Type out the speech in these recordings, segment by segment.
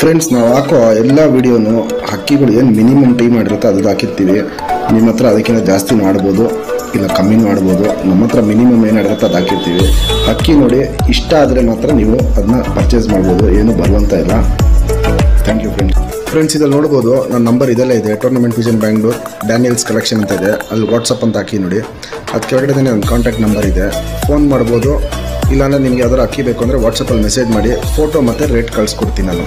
Friends ನಾವು ಹಾಕೋ ಎಲ್ಲ ವಿಡಿಯೋನು ಹಕ್ಕಿಗಳು ಏನು ಮಿನಿಮಮ್ ಟೈಮ್ ಮಾಡಿರುತ್ತೆ ಅದು ಹಾಕಿರ್ತೀವಿ. ನಿಮ್ಮ ಹತ್ರ ಅದಕ್ಕಿಂತ ಜಾಸ್ತಿ ಮಾಡ್ಬೋದು, ಇಲ್ಲ ಕಮ್ಮಿ ಮಾಡ್ಬೋದು, ನಮ್ಮ ಹತ್ರ ಮಿನಿಮಮ್ ಏನು ಆಡಿರುತ್ತೆ ಅದು ಹಾಕಿರ್ತೀವಿ. ಹಕ್ಕಿ ನೋಡಿ ಇಷ್ಟ ಆದರೆ ಮಾತ್ರ ನೀವು ಅದನ್ನ ಪರ್ಚೇಸ್ ಮಾಡ್ಬೋದು, ಏನು ಬರುವಂತ ಇಲ್ಲ. ಥ್ಯಾಂಕ್ ಯು ಫ್ರೆಂಡ್ಸ್ ಫ್ರೆಂಡ್ಸ್ ಇದಲ್ಲಿ ನೋಡ್ಬೋದು ನನ್ನ ನಂಬರ್ ಇದೆಲ್ಲ ಇದೆ tournament vision Bangalore Daniels collection ಅಂತ ಇದೆ. ಅಲ್ಲಿ ವಾಟ್ಸಪ್ ಅಂತ ಹಾಕಿ ನೋಡಿ. ಅದು ಕೆಳಗಡೆ ನನ್ನ ಕಾಂಟ್ಯಾಕ್ಟ್ ನಂಬರ್ ಇದೆ. ಫೋನ್ ಮಾಡ್ಬೋದು ಇಲ್ಲಾಂದ್ರೆ ನಿಮ್ಗೆ ಯಾವ್ದಾರು ಅಕ್ಕಿ ಬೇಕು ಅಂದರೆ ವಾಟ್ಸಪ್ಪಲ್ಲಿ ಮೆಸೇಜ್ ಮಾಡಿ ಫೋಟೋ ಮತ್ತು ರೇಟ್ ಕಳಿಸ್ಕೊಡ್ತೀನಿ ನಾನು.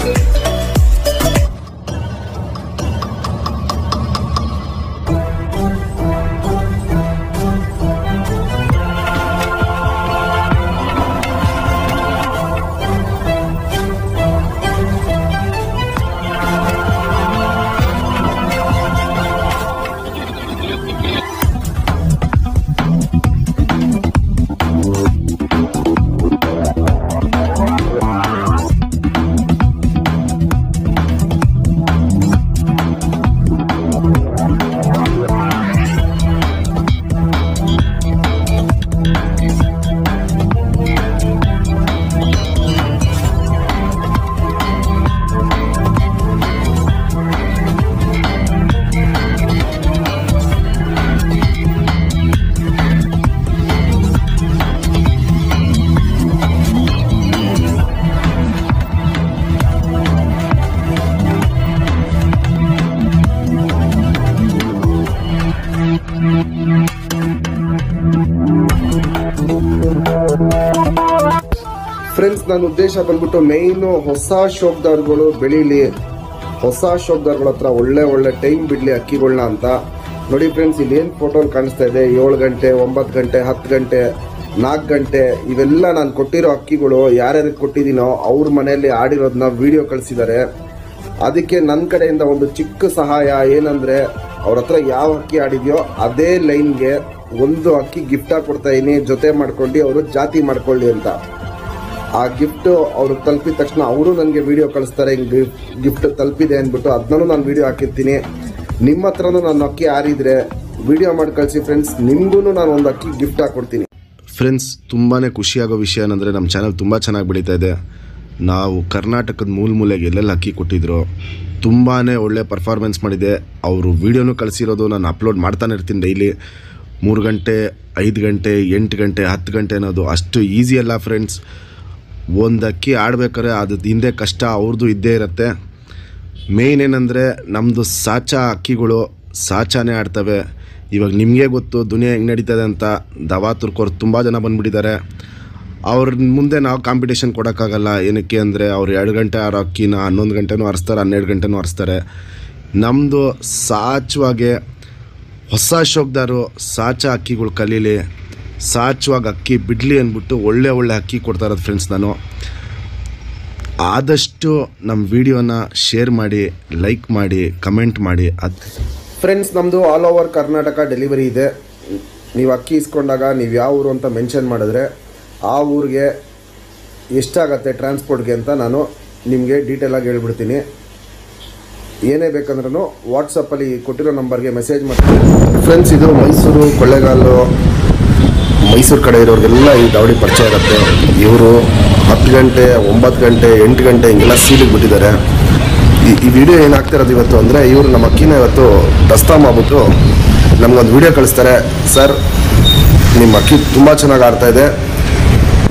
ಫ್ರೆಂಡ್ಸ್ ನನ್ನ ಉದ್ದೇಶ ಬಂದ್ಬಿಟ್ಟು ಮೇಯ್ನು ಹೊಸ ಶೋಕ್ದಾರ್ಗಳು ಬೆಳೀಲಿ. ಹೊಸ ಶೋಕ್ದಾರ್ಗಳ ಹತ್ರ ಒಳ್ಳೆ ಒಳ್ಳೆ ಟೈಮ್ ಬಿಡ್ಲಿ ಅಕ್ಕಿಗಳನ್ನ ಅಂತ. ನೋಡಿ ಫ್ರೆಂಡ್ಸ್ ಇಲ್ಲಿ ಏನು ಫೋಟೋ ಕಾಣಿಸ್ತಾ ಇದೆ? ಏಳು ಗಂಟೆ, ಒಂಬತ್ತು ಗಂಟೆ, ಹತ್ತು ಗಂಟೆ, ನಾಲ್ಕು ಗಂಟೆ, ಇವೆಲ್ಲ ನಾನು ಕೊಟ್ಟಿರೋ ಅಕ್ಕಿಗಳು ಯಾರ್ಯಾರಿಗೆ ಕೊಟ್ಟಿದ್ದೀನೋ ಅವ್ರ ಮನೆಯಲ್ಲಿ ಆಡಿರೋದನ್ನ ವಿಡಿಯೋ ಕಳಿಸಿದ್ದಾರೆ. ಅದಕ್ಕೆ ನನ್ನ ಕಡೆಯಿಂದ ಒಂದು ಚಿಕ್ಕ ಸಹಾಯ ಏನಂದ್ರೆ, ಅವ್ರ ಹತ್ರ ಯಾವ ಅಕ್ಕಿ ಆಡಿದೆಯೋ ಅದೇ ಲೈನ್ಗೆ ಒಂದು ಅಕ್ಕಿ ಗಿಫ್ಟಾಗಿ ಕೊಡ್ತಾ ಇದೀನಿ. ಜೊತೆ ಮಾಡ್ಕೊಂಡು ಅವರು ಜಾತಿ ಮಾಡ್ಕೊಳ್ಳಿ ಅಂತ. ಆ ಗಿಫ್ಟ್ ಅವ್ರು ತಲುಪಿದ ತಕ್ಷಣ ಅವರು ನನಗೆ ವಿಡಿಯೋ ಕಳಿಸ್ತಾರೆ, ಹಿಂಗೆ ಗಿಫ್ಟ್ ತಲುಪಿದೆ ಅಂದ್ಬಿಟ್ಟು ಅದನ್ನೂ ನಾನು ವಿಡಿಯೋ ಹಾಕಿರ್ತೀನಿ. ನಿಮ್ಮ ಹತ್ರನೂ ನಾನು ಅಕ್ಕಿ ಆರಿದ್ರೆ ವಿಡಿಯೋ ಮಾಡಿ ಕಳಿಸಿ ಫ್ರೆಂಡ್ಸ್ ನಿಮಗೂ ನಾನು ಒಂದು ಅಕ್ಕಿ ಗಿಫ್ಟ್ ಹಾಕ್ಕೊಡ್ತೀನಿ ಫ್ರೆಂಡ್ಸ್ ತುಂಬಾ ಖುಷಿಯಾಗೋ ವಿಷಯ ಏನಂದರೆ ನಮ್ಮ ಚಾನಲ್ ತುಂಬ ಚೆನ್ನಾಗಿ ಬೆಳೀತಾ ಇದೆ. ನಾವು ಕರ್ನಾಟಕದ ಮೂಲ ಮೂಲೆಗೆ ಎಲ್ಲೆಲ್ಲಿ ಅಕ್ಕಿ ಕೊಟ್ಟಿದ್ರು ತುಂಬಾ ಒಳ್ಳೆ ಪರ್ಫಾರ್ಮೆನ್ಸ್ ಮಾಡಿದೆ. ಅವರು ವಿಡಿಯೋನು ಕಳಿಸಿರೋದು ನಾನು ಅಪ್ಲೋಡ್ ಮಾಡ್ತಾನೆ ಇರ್ತೀನಿ ಡೈಲಿ ಮೂರು ಗಂಟೆ, ಐದು ಗಂಟೆ, ಎಂಟು ಗಂಟೆ, ಹತ್ತು ಗಂಟೆ ಅನ್ನೋದು ಅಷ್ಟು ಈಸಿ ಅಲ್ಲ ಫ್ರೆಂಡ್ಸ್ ಒಂದು ಅಕ್ಕಿ ಆಡ್ಬೇಕಾದ್ರೆ ಅದು ಹಿಂದೆ ಕಷ್ಟ ಅವ್ರದ್ದು ಇದ್ದೇ ಇರುತ್ತೆ. ಮೇಯ್ನ್ ಏನಂದರೆ ನಮ್ಮದು ಸಾಚಾ ಅಕ್ಕಿಗಳು ಸಾಚಾನೇ ಆಡ್ತವೆ. ಇವಾಗ ನಿಮಗೆ ಗೊತ್ತು, ದುನಿಯಾ ಹೆಂಗೆ ನಡೀತದೆ ಅಂತ. ದವಾ ತುರ್ಕೋರು ತುಂಬ ಜನ ಬಂದುಬಿಟ್ಟಿದ್ದಾರೆ. ಅವ್ರ ಮುಂದೆ ನಾವು ಕಾಂಪಿಟೇಷನ್ ಕೊಡೋಕ್ಕಾಗಲ್ಲ. ಏನಕ್ಕೆ ಅಂದರೆ ಅವ್ರು ಎರಡು ಗಂಟೆ ಆರೋ ಅಕ್ಕಿನ ಹನ್ನೊಂದು ಗಂಟೆನೂ ಹರಿಸ್ತಾರೆ ಹನ್ನೆರಡು ಗಂಟೆನೂ ಹರಿಸ್ತಾರೆ ನಮ್ಮದು ಸಾಚವಾಗೆ ಹೊಸ ಶೋಕ್ದಾರು ಸಾಚಾ ಅಕ್ಕಿಗಳು ಕಲೀಲಿ. ಸಾಚವಾಗಿ ಅಕ್ಕಿ ಬಿಡಲಿ ಅಂದ್ಬಿಟ್ಟು ಒಳ್ಳೆ ಒಳ್ಳೆ ಅಕ್ಕಿ ಕೊಡ್ತಾ ಇರೋದು ಫ್ರೆಂಡ್ಸ್ ನಾನು. ಆದಷ್ಟು ನಮ್ಮ ವಿಡಿಯೋನ ಶೇರ್ ಮಾಡಿ ಲೈಕ್ ಮಾಡಿ ಕಮೆಂಟ್ ಮಾಡಿ. ಅದು ಫ್ರೆಂಡ್ಸ್ ನಮ್ಮದು ಆಲ್ ಓವರ್ ಕರ್ನಾಟಕ ಡೆಲಿವರಿ ಇದೆ. ನೀವು ಅಕ್ಕಿ ಇಸ್ಕೊಂಡಾಗ ನೀವು ಯಾವ ಊರು ಅಂತ ಮೆನ್ಷನ್ ಮಾಡಿದ್ರೆ ಆ ಊರಿಗೆ ಎಷ್ಟಾಗತ್ತೆ ಟ್ರಾನ್ಸ್ಪೋರ್ಟ್ಗೆ ಅಂತ ನಾನು ನಿಮಗೆ ಡೀಟೇಲಾಗಿ ಹೇಳ್ಬಿಡ್ತೀನಿ. ಏನೇ ಬೇಕಂದ್ರೂ ವಾಟ್ಸಪ್ಪಲ್ಲಿ ಕೊಟ್ಟಿರೋ ನಂಬರ್ಗೆ ಮೆಸೇಜ್ ಮಾಡ್ತೀನಿ. ಫ್ರೆಂಡ್ಸ್ ಇದು ಮೈಸೂರು, ಕೊಳ್ಳೇಗಾಲು ಮೈಸೂರು ಕಡೆ ಇರೋರಿಗೆಲ್ಲ ಈ ದಾವಡಿ ಪರಿಚಯ ಇರುತ್ತೆ. ಇವರು ಹತ್ತು ಗಂಟೆ, ಒಂಬತ್ತು ಗಂಟೆ, ಎಂಟು ಗಂಟೆ ಹಿಂಗೆಲ್ಲ ಸೀಲಿಗೆ ಬಿಟ್ಟಿದ್ದಾರೆ. ಈ ಈ ವಿಡಿಯೋ ಏನಾಗ್ತಿರೋದು ಇವತ್ತು ಅಂದರೆ ಇವರು ನಮ್ಮ ಅಕ್ಕಿನ ಇವತ್ತು ದಸ್ತಾ ಮಾಡ್ಬಿಟ್ಟು ನಮಗೊಂದು ವಿಡಿಯೋ ಕಳಿಸ್ತಾರೆ. ಸರ್, ನಿಮ್ಮ ಅಕ್ಕಿ ತುಂಬ ಚೆನ್ನಾಗಿ ಆಡ್ತಾ ಇದೆ.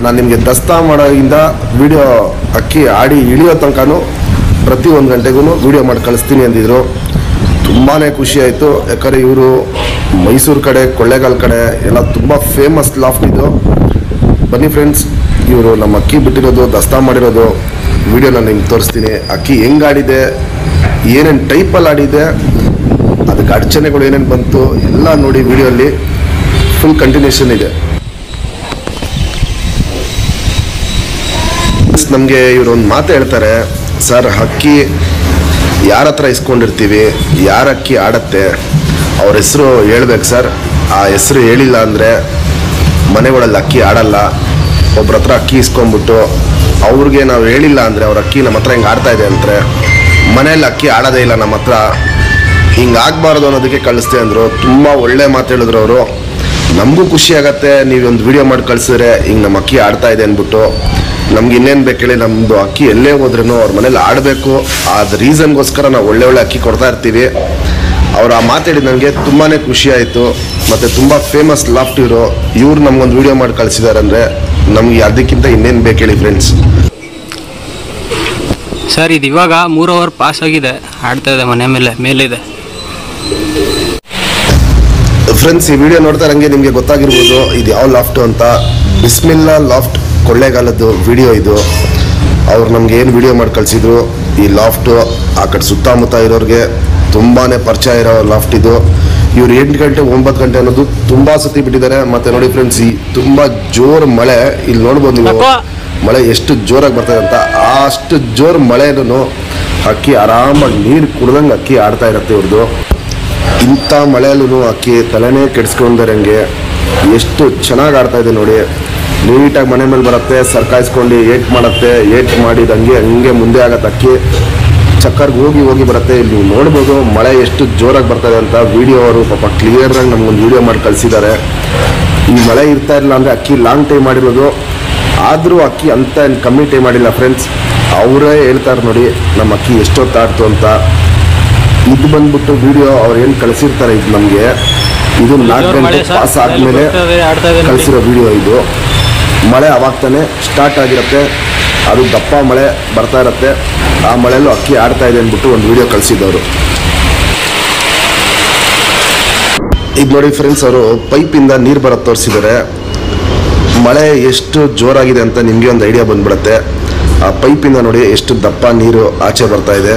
ನಾನು ನಿಮಗೆ ದಸ್ತಾ ಮಾಡೋದ್ರಿಂದ ವಿಡಿಯೋ ಅಕ್ಕಿ ಆಡಿ ಇಳಿಯೋ ತನಕ ಪ್ರತಿ ಒಂದು ಗಂಟೆಗೂ ವಿಡಿಯೋ ಮಾಡಿ ಕಳಿಸ್ತೀನಿ ಅಂದಿದ್ರು. ತುಂಬಾ ಖುಷಿ ಆಯಿತು. ಯಾಕಂದರೆ ಇವರು ಮೈಸೂರು ಕಡೆ, ಕೊಳ್ಳೇಗಾಲ ಕಡೆ ಎಲ್ಲ ತುಂಬ ಫೇಮಸ್ ಲಾಫ್ಟ್ ಇದು. ಬನ್ನಿ ಫ್ರೆಂಡ್ಸ್ ಇವರು ನಮ್ಮ ಅಕ್ಕಿ ಬಿಟ್ಟಿರೋದು, ದಸ್ತಾ ಮಾಡಿರೋದು ವಿಡಿಯೋನ ನಿಮ್ಗೆ ತೋರಿಸ್ತೀನಿ. ಅಕ್ಕಿ ಹೆಂಗೆ ಆಡಿದೆ, ಏನೇನು ಟೈಪಲ್ಲಿ ಆಡಿದೆ, ಅದಕ್ಕೆ ಅಡಚಣೆಗಳು ಏನೇನು ಬಂತು, ಎಲ್ಲ ನೋಡಿ ವಿಡಿಯೋಲಿ ಫುಲ್ ಕಂಟಿನ್ಯೂಷನ್ ಇದೆ. ನಮಗೆ ಇವರು ಒಂದು ಮಾತು ಹೇಳ್ತಾರೆ, ಸರ್, ಅಕ್ಕಿ ಯಾರ ಹತ್ರ ಇಸ್ಕೊಂಡಿರ್ತೀವಿ, ಯಾರ ಅಕ್ಕಿ ಆಡತ್ತೆ, ಅವ್ರ ಹೆಸರು ಹೇಳ್ಬೇಕು ಸರ್. ಆ ಹೆಸರು ಹೇಳಿಲ್ಲ ಅಂದರೆ ಮನೆಗಳಲ್ಲಿ ಅಕ್ಕಿ ಆಡಲ್ಲ. ಒಬ್ರ ಹತ್ರ ಅಕ್ಕಿ ಇಸ್ಕೊಂಡ್ಬಿಟ್ಟು ಅವ್ರಿಗೆ ನಾವು ಹೇಳಿಲ್ಲ ಅಂದರೆ ಅವ್ರ ಅಕ್ಕಿ ನಮ್ಮ ಹತ್ರ ಹಿಂಗೆ ಆಡ್ತಾ ಇದೆ ಅಂದರೆ ಮನೆಯಲ್ಲಿ ಅಕ್ಕಿ ಆಡೋದೇ ಇಲ್ಲ ನಮ್ಮ ಹತ್ರ. ಹಿಂಗೆ ಆಗಬಾರ್ದು ಅನ್ನೋದಕ್ಕೆ ಕಳಿಸ್ತೆ ಅಂದರು. ತುಂಬ ಒಳ್ಳೆ ಮಾತು ಹೇಳಿದ್ರು ಅವರು. ನಮಗೂ ಖುಷಿ ನೀವೊಂದು ವಿಡಿಯೋ ಮಾಡಿ ಕಳಿಸಿದ್ರೆ ಹಿಂಗೆ ನಮ್ಮ ಅಕ್ಕಿ ಆಡ್ತಾ ಇದೆ ಅಂದ್ಬಿಟ್ಟು. ನಮ್ಗೆ ಇನ್ನೇನು ಬೇಕೇಳಿ ನಮ್ಮದು ಅಕ್ಕಿ ಎಲ್ಲೇ ಹೋದ್ರೂ ಅವ್ರ ಮನೇಲಿ ಆಡಬೇಕು. ಅದು ರೀಸನ್ಗೋಸ್ಕರ ನಾವು ಒಳ್ಳೆ ಒಳ್ಳೆ ಅಕ್ಕಿ ಕೊಡ್ತಾ ಇರ್ತೀವಿ. ಅವ್ರು ಆ ಮಾತಾಡಿ ನನಗೆ ತುಂಬಾ ಖುಷಿ ಆಯಿತು. ಮತ್ತು ತುಂಬ ಫೇಮಸ್ ಲಾಫ್ಟ್ ಇರೋ ಇವ್ರು ನಮ್ಗೊಂದು ವೀಡಿಯೋ ಮಾಡಿ ಕಳಿಸಿದ್ದಾರೆ ಅಂದರೆ ನಮ್ಗೆ ಅದಕ್ಕಿಂತ ಇನ್ನೇನು ಬೇಕೇಳಿ ಫ್ರೆಂಡ್ಸ್ ಸರ್ ಇದು ಇವಾಗ ಮೂರು ಅವರ್ ಪಾಸ್ ಆಗಿದೆ. ಆಡ್ತಾ ಇದೆ ಮನೆ ಮೇಲೆ ಮೇಲಿದೆ. ಫ್ರೆಂಡ್ಸ್ ಈ ವಿಡಿಯೋ ನೋಡ್ತಾ ನನಗೆ ನಿಮಗೆ ಗೊತ್ತಾಗಿರ್ಬೋದು ಇದು ಯಾವ ಲಾಫ್ಟು ಅಂತ. ಬಿಸ್ಮಿಲ್ಲಾ ಲಾಫ್ಟ್ ಕೊಳ್ಳೇಗಾಲದ್ದು ವಿಡಿಯೋ ಇದು. ಅವ್ರು ನಮ್ಗೆ ಏನು ವಿಡಿಯೋ ಮಾಡಿ ಕಳಿಸಿದ್ರು ಈ ಲಾಫ್ಟು ಆ ಕಡೆ ಸುತ್ತಮುತ್ತ ಇರೋರಿಗೆ ತುಂಬಾ ಪರಿಚಯ ಇರೋ ಲಾಫ್ಟ್ ಇದು. ಇವ್ರು ಎಂಟು ಗಂಟೆ ಒಂಬತ್ತು ಗಂಟೆ ಅನ್ನೋದು ತುಂಬ ಸತಿ ಬಿಟ್ಟಿದ್ದಾರೆ. ಮತ್ತೆ ನೋಡಿ ಫ್ರೆಂಡ್ಸ್ ಈ ತುಂಬ ಜೋರು ಮಳೆ. ಇಲ್ಲಿ ನೋಡ್ಬೋದು ನೀವು. ಮಳೆ ಎಷ್ಟು ಜೋರಾಗಿ ಬರ್ತದೆ ಅಂತ. ಅಷ್ಟು ಜೋರು ಮಳೆನೂ ಅಕ್ಕಿ ಆರಾಮಾಗಿ ನೀರು ಕುಡ್ದಂಗೆ ಅಕ್ಕಿ ಆಡ್ತಾ ಇರತ್ತೆ ಇವ್ರದ್ದು ಇಂಥ ಮಳೆಯಲ್ಲೂ ಅಕ್ಕಿ ತಲೆನೇ ಕೆಡಿಸ್ಕೊಂಡಿರಂಗೆ ಎಷ್ಟು ಚೆನ್ನಾಗಿ ಆಡ್ತಾ ಇದೆ ನೋಡಿ. ನೀಟಾಗಿ ಮನೆ ಮೇಲೆ ಬರುತ್ತೆ ಸರ್ಕಾಯಿಸ್ಕೊಂಡು ಏಟ್ ಮಾಡುತ್ತೆ ಏಟ್ ಮಾಡಿದಂಗೆ ಹಂಗೆ ಮುಂದೆ ಆಗತ್ತೆ ಅಕ್ಕಿ ಚಕ್ಕರ್ಗೆ ಹೋಗಿ ಹೋಗಿ ಬರುತ್ತೆ. ಇಲ್ಲಿ ನೀವು ನೋಡ್ಬೋದು ಮಳೆ ಎಷ್ಟು ಜೋರಾಗಿ ಬರ್ತದೆ ಅಂತ ವಿಡಿಯೋ ಅವರು ಪಾಪ ಕ್ಲಿಯರಾಗಿ ನಮ್ಗೊಂದು ವಿಡಿಯೋ ಮಾಡಿ ಕಳಿಸಿದ್ದಾರೆ. ಈ ಮಳೆ ಇರ್ತಾ ಇರಲಿಲ್ಲ ಅಂದರೆ ಅಕ್ಕಿ ಲಾಂಗ್ ಟೈಮ್ ಮಾಡಿರೋದು. ಆದರೂ ಅಕ್ಕಿ ಅಂತ ಏನು ಕಮ್ಮಿ ಟೈಮ್ ಮಾಡಿಲ್ಲ ಫ್ರೆಂಡ್ಸ್ ಅವರೇ ಹೇಳ್ತಾರೆ ನೋಡಿ ನಮ್ಮ ಅಕ್ಕಿ ಎಷ್ಟೊತ್ತಾಡ್ತು ಅಂತ. ಇದು ಬಂದ್ಬಿಟ್ಟು ವಿಡಿಯೋ ಅವ್ರು ಏನು ಕಳಿಸಿರ್ತಾರೆ ಇದು ನಮಗೆ. ಇದು ನಾಲ್ಕು ಗಂಟೆ ಪಾಸ್ ಆದಮೇಲೆ. ಕಳಿಸಿರೋ ವಿಡಿಯೋ ಇದು. ಮಳೆ ಅವಾಗ್ತಾನೆ ತಾನೇ ಸ್ಟಾರ್ಟ್ ಆಗಿರುತ್ತೆ. ಅದು ದಪ್ಪ ಮಳೆ ಬರ್ತಾ ಇರುತ್ತೆ. ಆ ಮಳೆಯಲ್ಲೂ ಅಕ್ಕಿ ಆಡ್ತಾ ಇದೆ ಅಂದ್ಬಿಟ್ಟು ಒಂದು ವಿಡಿಯೋ ಕಳಿಸಿದ್ದವರು ಈಗ ನೋಡಿ ಫ್ರೆಂಡ್ಸ್ ಅವರು ಪೈಪಿಂದ ನೀರು ಬರೋದು ತೋರಿಸಿದ್ದಾರೆ ಮಳೆ ಎಷ್ಟು ಜೋರಾಗಿದೆ ಅಂತ ನಿಮಗೆ ಒಂದು ಐಡಿಯಾ ಬಂದ್ಬಿಡುತ್ತೆ. ಆ ಪೈಪಿಂದ ನೋಡಿ ಎಷ್ಟು ದಪ್ಪ ನೀರು ಆಚೆ ಬರ್ತಾ ಇದೆ.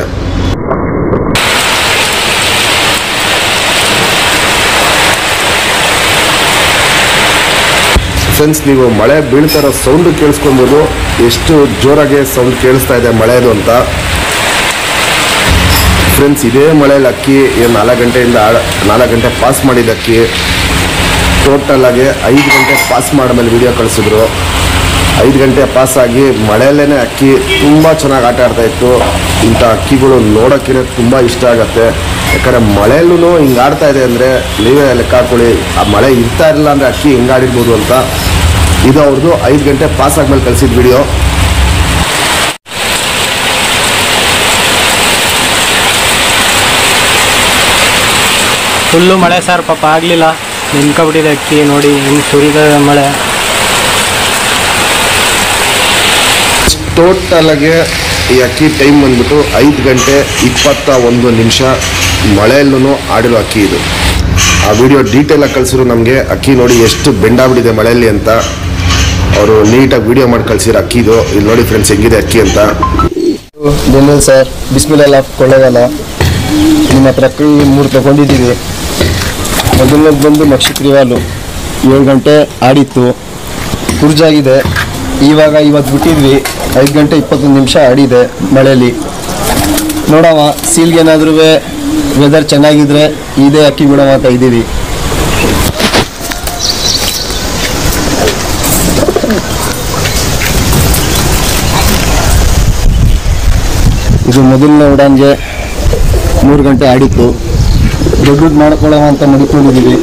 ಫ್ರೆಂಡ್ಸ್ ನೀವು ಮಳೆ ಬೀಳ್ತಾ ಇರೋ ಸೌಂಡ್ ಕೇಳಿಸ್ಕೊಬೋದು. ಎಷ್ಟು ಜೋರಾಗಿ ಸೌಂಡ್ ಕೇಳಿಸ್ತಾ ಇದೆ ಮಳೆದು ಅಂತ. ಫ್ರೆಂಡ್ಸ್ ಇದೇ ಮಳೆಯಲ್ಲಿ ಅಕ್ಕಿ ನಾಲ್ಕು ಗಂಟೆಯಿಂದ ನಾಲ್ಕು ಗಂಟೆ ಪಾಸ್ ಮಾಡಿದ ಅಕ್ಕಿ ಟೋಟಲ್ ಆಗಿ ಐದು ಗಂಟೆ ಪಾಸ್ ಮಾಡಮೇಲೆ ವಿಡಿಯೋ ಕಳಿಸಿದ್ರು. ಐದು ಗಂಟೆ ಪಾಸ್ ಆಗಿ ಮಳೆಯಲ್ಲೇ ಅಕ್ಕಿ, ತುಂಬ ಚೆನ್ನಾಗಿ ಆಟ ಆಡ್ತಾಯಿತ್ತು ಇಂಥ ಅಕ್ಕಿಗಳು ನೋಡೋಕ್ಕೇ ತುಂಬ ಇಷ್ಟ ಆಗತ್ತೆ. ಯಾಕಂದರೆ ಮಳೆಯಲ್ಲೂ ಹಿಂಗೆ ಆಡ್ತಾ ಇದೆ ಅಂದರೆ ನೀವೇ ಲೆಕ್ಕ ಹಾಕೊಳ್ಳಿ. ಆ ಮಳೆ ಇರ್ತಾ ಇರಲಿಲ್ಲ ಅಂದರೆ ಅಕ್ಕಿ ಹಿಂಗೆ ಆಡಿರ್ಬೋದು ಅಂತ. ಇದು ಅವ್ರದ್ದು ಐದು ಗಂಟೆ ಪಾಸ್ ಆದ್ಮೇಲೆ ಕಳಿಸಿದ ವಿಡಿಯೋ ಫುಲ್ಲು ಮಳೆ ಸರ್ ಪಾಪ ಆಗಲಿಲ್ಲ. ನಿಂತ್ಕೊಬಿಟ್ಟಿದೆ ಅಕ್ಕಿ ನೋಡಿ ಹೆಂಗೆ ಸುರಿದ ಮಳೆ. ಟೋಟಲ್ ಆಗಿ ಈ ಅಕ್ಕಿ ಟೈಮ್ ಬಂದ್ಬಿಟ್ಟು ಐದು ಗಂಟೆ ಇಪ್ಪತ್ತ ಒಂದು ನಿಮಿಷ. ಮಳೆಯಲ್ಲೂ ಆಡಿರೋ ಅಕ್ಕಿ ಇದು. ಆ ವಿಡಿಯೋ ಡೀಟೇಲ್ ಆಗಿ ಕಳಿಸಿರು ನಮಗೆ ಅಕ್ಕಿ ನೋಡಿ ಎಷ್ಟು ಬೆಂಡಾಗ್ಬಿಟ್ಟಿದೆ ಮಳೆಯಲ್ಲಿ ಅಂತ. ಅವರು ನೀಟಾಗಿ ವಿಡಿಯೋ ಮಾಡಿ ಕಳಿಸಿರೋ ಅಕ್ಕಿದು ಇಲ್ಲಿ ನೋಡಿ ಫ್ರೆಂಡ್ಸ್ ಹೆಂಗಿದೆ ಅಕ್ಕಿ ಅಂತ. ಸರ್ ಬಿಸ್ಮಿಲ್ಲ ಕೊಳ್ಳೇಗಾಲ. ನಿಮ್ಮ ಹತ್ರ ಅಕ್ಕಿ ಮೂರು ತಗೊಂಡಿದ್ದೀವಿ ಮೊದಲನೇದು ಬಂದು ನಕ್ಷತ್ರಿವಾಲು ಏಳು ಗಂಟೆ ಆಡಿತ್ತು. ಕುರ್ಜಾಗಿದೆ ಇವಾಗ ಇವತ್ತು ಬಿಟ್ಟಿದ್ವಿ. ಐದು ಗಂಟೆ ಇಪ್ಪತ್ತೊಂದು ನಿಮಿಷ ಆಡಿದೆ ಮಳೆಯಲ್ಲಿ. ನೋಡವ ಸೀಲ್ಗೇನಾದ್ರೂ ವೆದರ್ ಚೆನ್ನಾಗಿದ್ರೆ ಇದೇ ಅಕ್ಕಿ ಬಿಡೋ ಅಂತ ಇದ್ದೀವಿ ಇದು ಮೊದಲನೇ ಉಡಾನ್ಗೆ ಮೂರು ಗಂಟೆ ಆಡಿತ್ತು. ದೊಡ್ಡದು ಮಾಡ್ಕೊಳ್ಳೋ ಅಂತ ಮಡಿಕೊಂಡಿದ್ದೀವಿ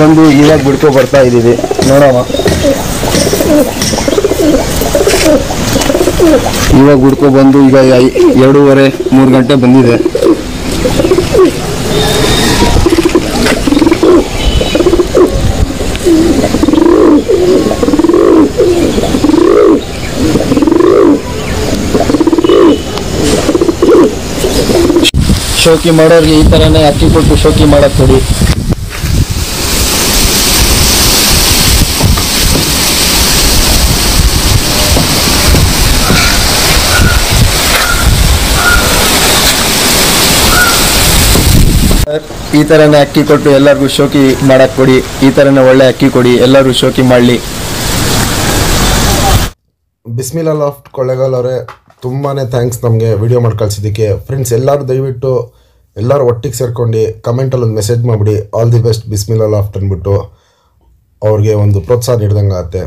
ಬಂದು ಇವಾಗ ಬಿಡ್ಕೊ ಬರ್ತಾ ಇದ್ದೀವಿ. ನೋಡೋಣ ಇವಾಗ ಹುಡ್ಕೊ ಬಂದು ಈಗ ಎರಡೂವರೆ, ಮೂರು ಗಂಟೆ ಬಂದಿದೆ. ಶೋಕಿ ಮಾಡೋರಿಗೆ ಈ ಥರನೇ ಅಕ್ಕಿ ಕೊಟ್ಟು ಶೋಕಿ ಮಾಡೋಕ್ಕೆ ಕೊಡಿ. ಈ ಥರನೇ ಅಕ್ಕಿ ಕೊಟ್ಟು ಎಲ್ಲರಿಗೂ ಶೋಕಿ ಮಾಡಕ್ಕೆ ಕೊಡಿ. ಈ ಥರನೇ ಒಳ್ಳೆ ಅಕ್ಕಿ ಕೊಡಿ. ಎಲ್ಲರೂ ಶೋಕಿ ಮಾಡಲಿ. ಬಿಸ್ಮಿಲಾ ಲಾಫ್ಟ್ ಕೊಳ್ಳೇಗಾಲ್ ಅವರೇ ತುಂಬಾ ಥ್ಯಾಂಕ್ಸ್ ನಮಗೆ ವಿಡಿಯೋ ಮಾಡಿ ಕಳ್ಸಿದ್ದಕ್ಕೆ. ಫ್ರೆಂಡ್ಸ್ ಎಲ್ಲರೂ ದಯವಿಟ್ಟು ಎಲ್ಲರೂ ಒಟ್ಟಿಗೆ ಸೇರ್ಕೊಂಡು ಕಮೆಂಟಲ್ಲಿ ಒಂದು ಮೆಸೇಜ್ ಮಾಡಿಬಿಡಿ. All the best Bismillah loft ಅಂದ್ಬಿಟ್ಟು ಅವ್ರಿಗೆ ಒಂದು ಪ್ರೋತ್ಸಾಹ ನೀಡ್ದಂಗೆ ಆಗುತ್ತೆ.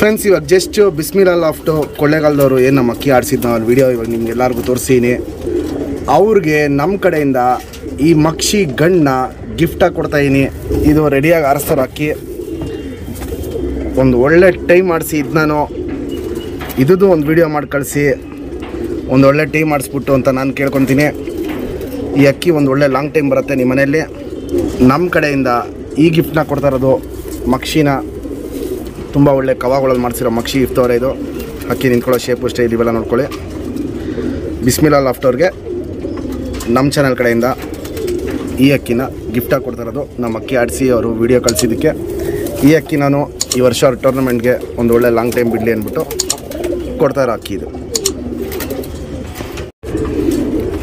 ಫ್ರೆಂಡ್ಸ್ ಇವಾಗ ಜಸ್ಟ್ ಬಿಸ್ಮಿಲಾ ಲಾಫ್ಟು ಕೊಳ್ಳೇಗಾಲದವರು ಏನು ನಮ್ಮ ಅಕ್ಕಿ ಆಡಿಸಿದ್ದು ನಾವು ವಿಡಿಯೋ ಇವಾಗ ನಿಮ್ಗೆ ಎಲ್ಲರಿಗೂ ತೋರಿಸೀನಿ ಅವ್ರಿಗೆ ನಮ್ಮ ಕಡೆಯಿಂದ ಈ ಮಕ್ಷಿ ಗಣ್ಣ ಗಿಫ್ಟಾಗಿ ಇದೀನಿ. ಇದು ರೆಡಿಯಾಗಿ ಆರಿಸ್ತಾರೋ ಅಕ್ಕಿ. ಒಂದು ಒಳ್ಳೆ ಟೈಮ್ ಮಾಡಿಸಿ ಇದು ನಾನು. ಇದ್ದು ಒಂದು ವಿಡಿಯೋ ಮಾಡಿ ಕಳಿಸಿ. ಒಂದು ಒಳ್ಳೆ ಟೈಮ್ ಮಾಡಿಸ್ಬಿಟ್ಟು ಅಂತ ನಾನು ಕೇಳ್ಕೊತೀನಿ. ಈ ಅಕ್ಕಿ ಒಂದು ಒಳ್ಳೆ ಲಾಂಗ್ ಟೈಮ್ ಬರುತ್ತೆ ನಿಮ್ಮ ಮನೆಯಲ್ಲಿ. ನಮ್ಮ ಕಡೆಯಿಂದ ಈ ಗಿಫ್ಟ್ನ ಕೊಡ್ತಾ ಇರೋದು ಮಕ್ಷಿನ. ತುಂಬ ಒಳ್ಳೆ ಕವಾಗಳಲ್ಲಿ ಮಾಡಿಸಿರೋ ಮಕ್ಷಿ ಇರ್ತವ್ರೆ ಇದು. ಅಕ್ಕಿ ನಿಂತ್ಕೊಳ್ಳೋ ಶೇಪು ಸ್ಟೈಲ್ ಇವೆಲ್ಲ ನೋಡ್ಕೊಳ್ಳಿ. ಬಿಸ್ಮಿಲಾಲ್ ಲಾಫ್ಟವ್ರಿಗೆ ನಮ್ಮ ಚಾನಲ್ ಕಡೆಯಿಂದ ಈ ಅಕ್ಕಿನ ಗಿಫ್ಟಾಗಿ ಕೊಡ್ತಾ ಇರೋದು. ನಮ್ಮ ಅಕ್ಕಿ ಆಡಿಸಿ ಅವರು ವಿಡಿಯೋ ಕಳಿಸಿದ್ದಕ್ಕೆ. ಈ ಅಕ್ಕಿ ನಾನು ಈ ವರ್ಷ ಟೂರ್ನಮೆಂಟ್ಗೆ ಒಂದು ಒಳ್ಳೆ ಲಾಂಗ್ ಟೈಮ್ ಬಿಡಲಿ ಅಂದ್ಬಿಟ್ಟು ಕೊಡ್ತಾ ಇರೋ ಅಕ್ಕಿ ಇದು.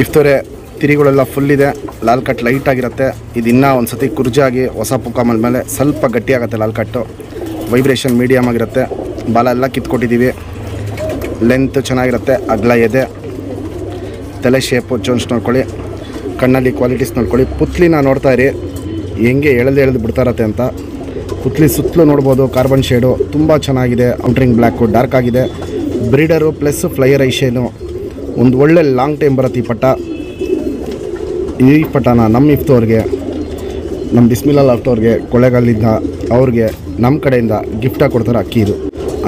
ಇಫ್ತೋರೆ ತಿರಿಗಳೆಲ್ಲ ಫುಲ್ ಇದೆ. ಲಾಲ್ ಕಟ್ ಲೈಟ್ ಆಗಿರುತ್ತೆ. ಇದು ಇನ್ನೂ ಒಂದು ಸತಿ ಕುರ್ಜಾಗಿ ಹೊಸ ಪುಕ್ಕ ಮೇಲೆ ಸ್ವಲ್ಪ ಗಟ್ಟಿಯಾಗುತ್ತೆ ಲಾಲ್ ಕಟ್ಟು ವೈಬ್ರೇಷನ್ ಮೀಡಿಯಮ್ ಆಗಿರುತ್ತೆ. ಬಾಲ ಎಲ್ಲ ಕಿತ್ಕೊಟ್ಟಿದ್ದೀವಿ ಲೆಂತ್ ಚೆನ್ನಾಗಿರುತ್ತೆ. ಅಗ್ಲ ಎದೆ. ತಲೆ ಶೇಪು ಜೋನ್ಸ್ ನೋಡ್ಕೊಳ್ಳಿ, ಕಣ್ಣಲ್ಲಿ ಕ್ವಾಲಿಟೀಸ್ ನೋಡ್ಕೊಳ್ಳಿ. ಪುತ್ಲಿನ ನೋಡ್ತಾ ಇರಿ, ಹೆಂಗೆ ಎಳೆದು ಎಳೆದು ಬಿಡ್ತಾರತ್ತೆ ಅಂತ. ಪುತ್ಲಿ ಸುತ್ತಲೂ ನೋಡ್ಬೋದು ಕಾರ್ಬನ್ ಶೇಡು ತುಂಬ ಚೆನ್ನಾಗಿದೆ ಔಟ್ರಿಂಗ್ ಬ್ಲ್ಯಾಕು ಡಾರ್ಕ್ ಆಗಿದೆ. ಬ್ರೀಡರು ಪ್ಲಸ್ ಫ್ಲೈಯರ್ ಐಶೇನು ಒಂದು ಒಳ್ಳೆ ಲಾಂಗ್ ಟೈಮ್ ಬರುತ್ತೆ ಈ ಪಟ್ಟ. ಈ ಪಟ್ಟನ ನಮ್ಮ ಇಫ್ತವ್ರಿಗೆ ನಮ್ಮ ಬಿಸ್ಮಿಲಾಲ್ ಅವ್ರಿಗೆ ಕೊಳ್ಳೆಗಾಲಿಂದ ಅವ್ರಿಗೆ ನಮ್ಮ ಕಡೆಯಿಂದ ಗಿಫ್ಟಾಗಿ ಕೊಡ್ತಾರೆ ಅಕ್ಕಿ ಇದು.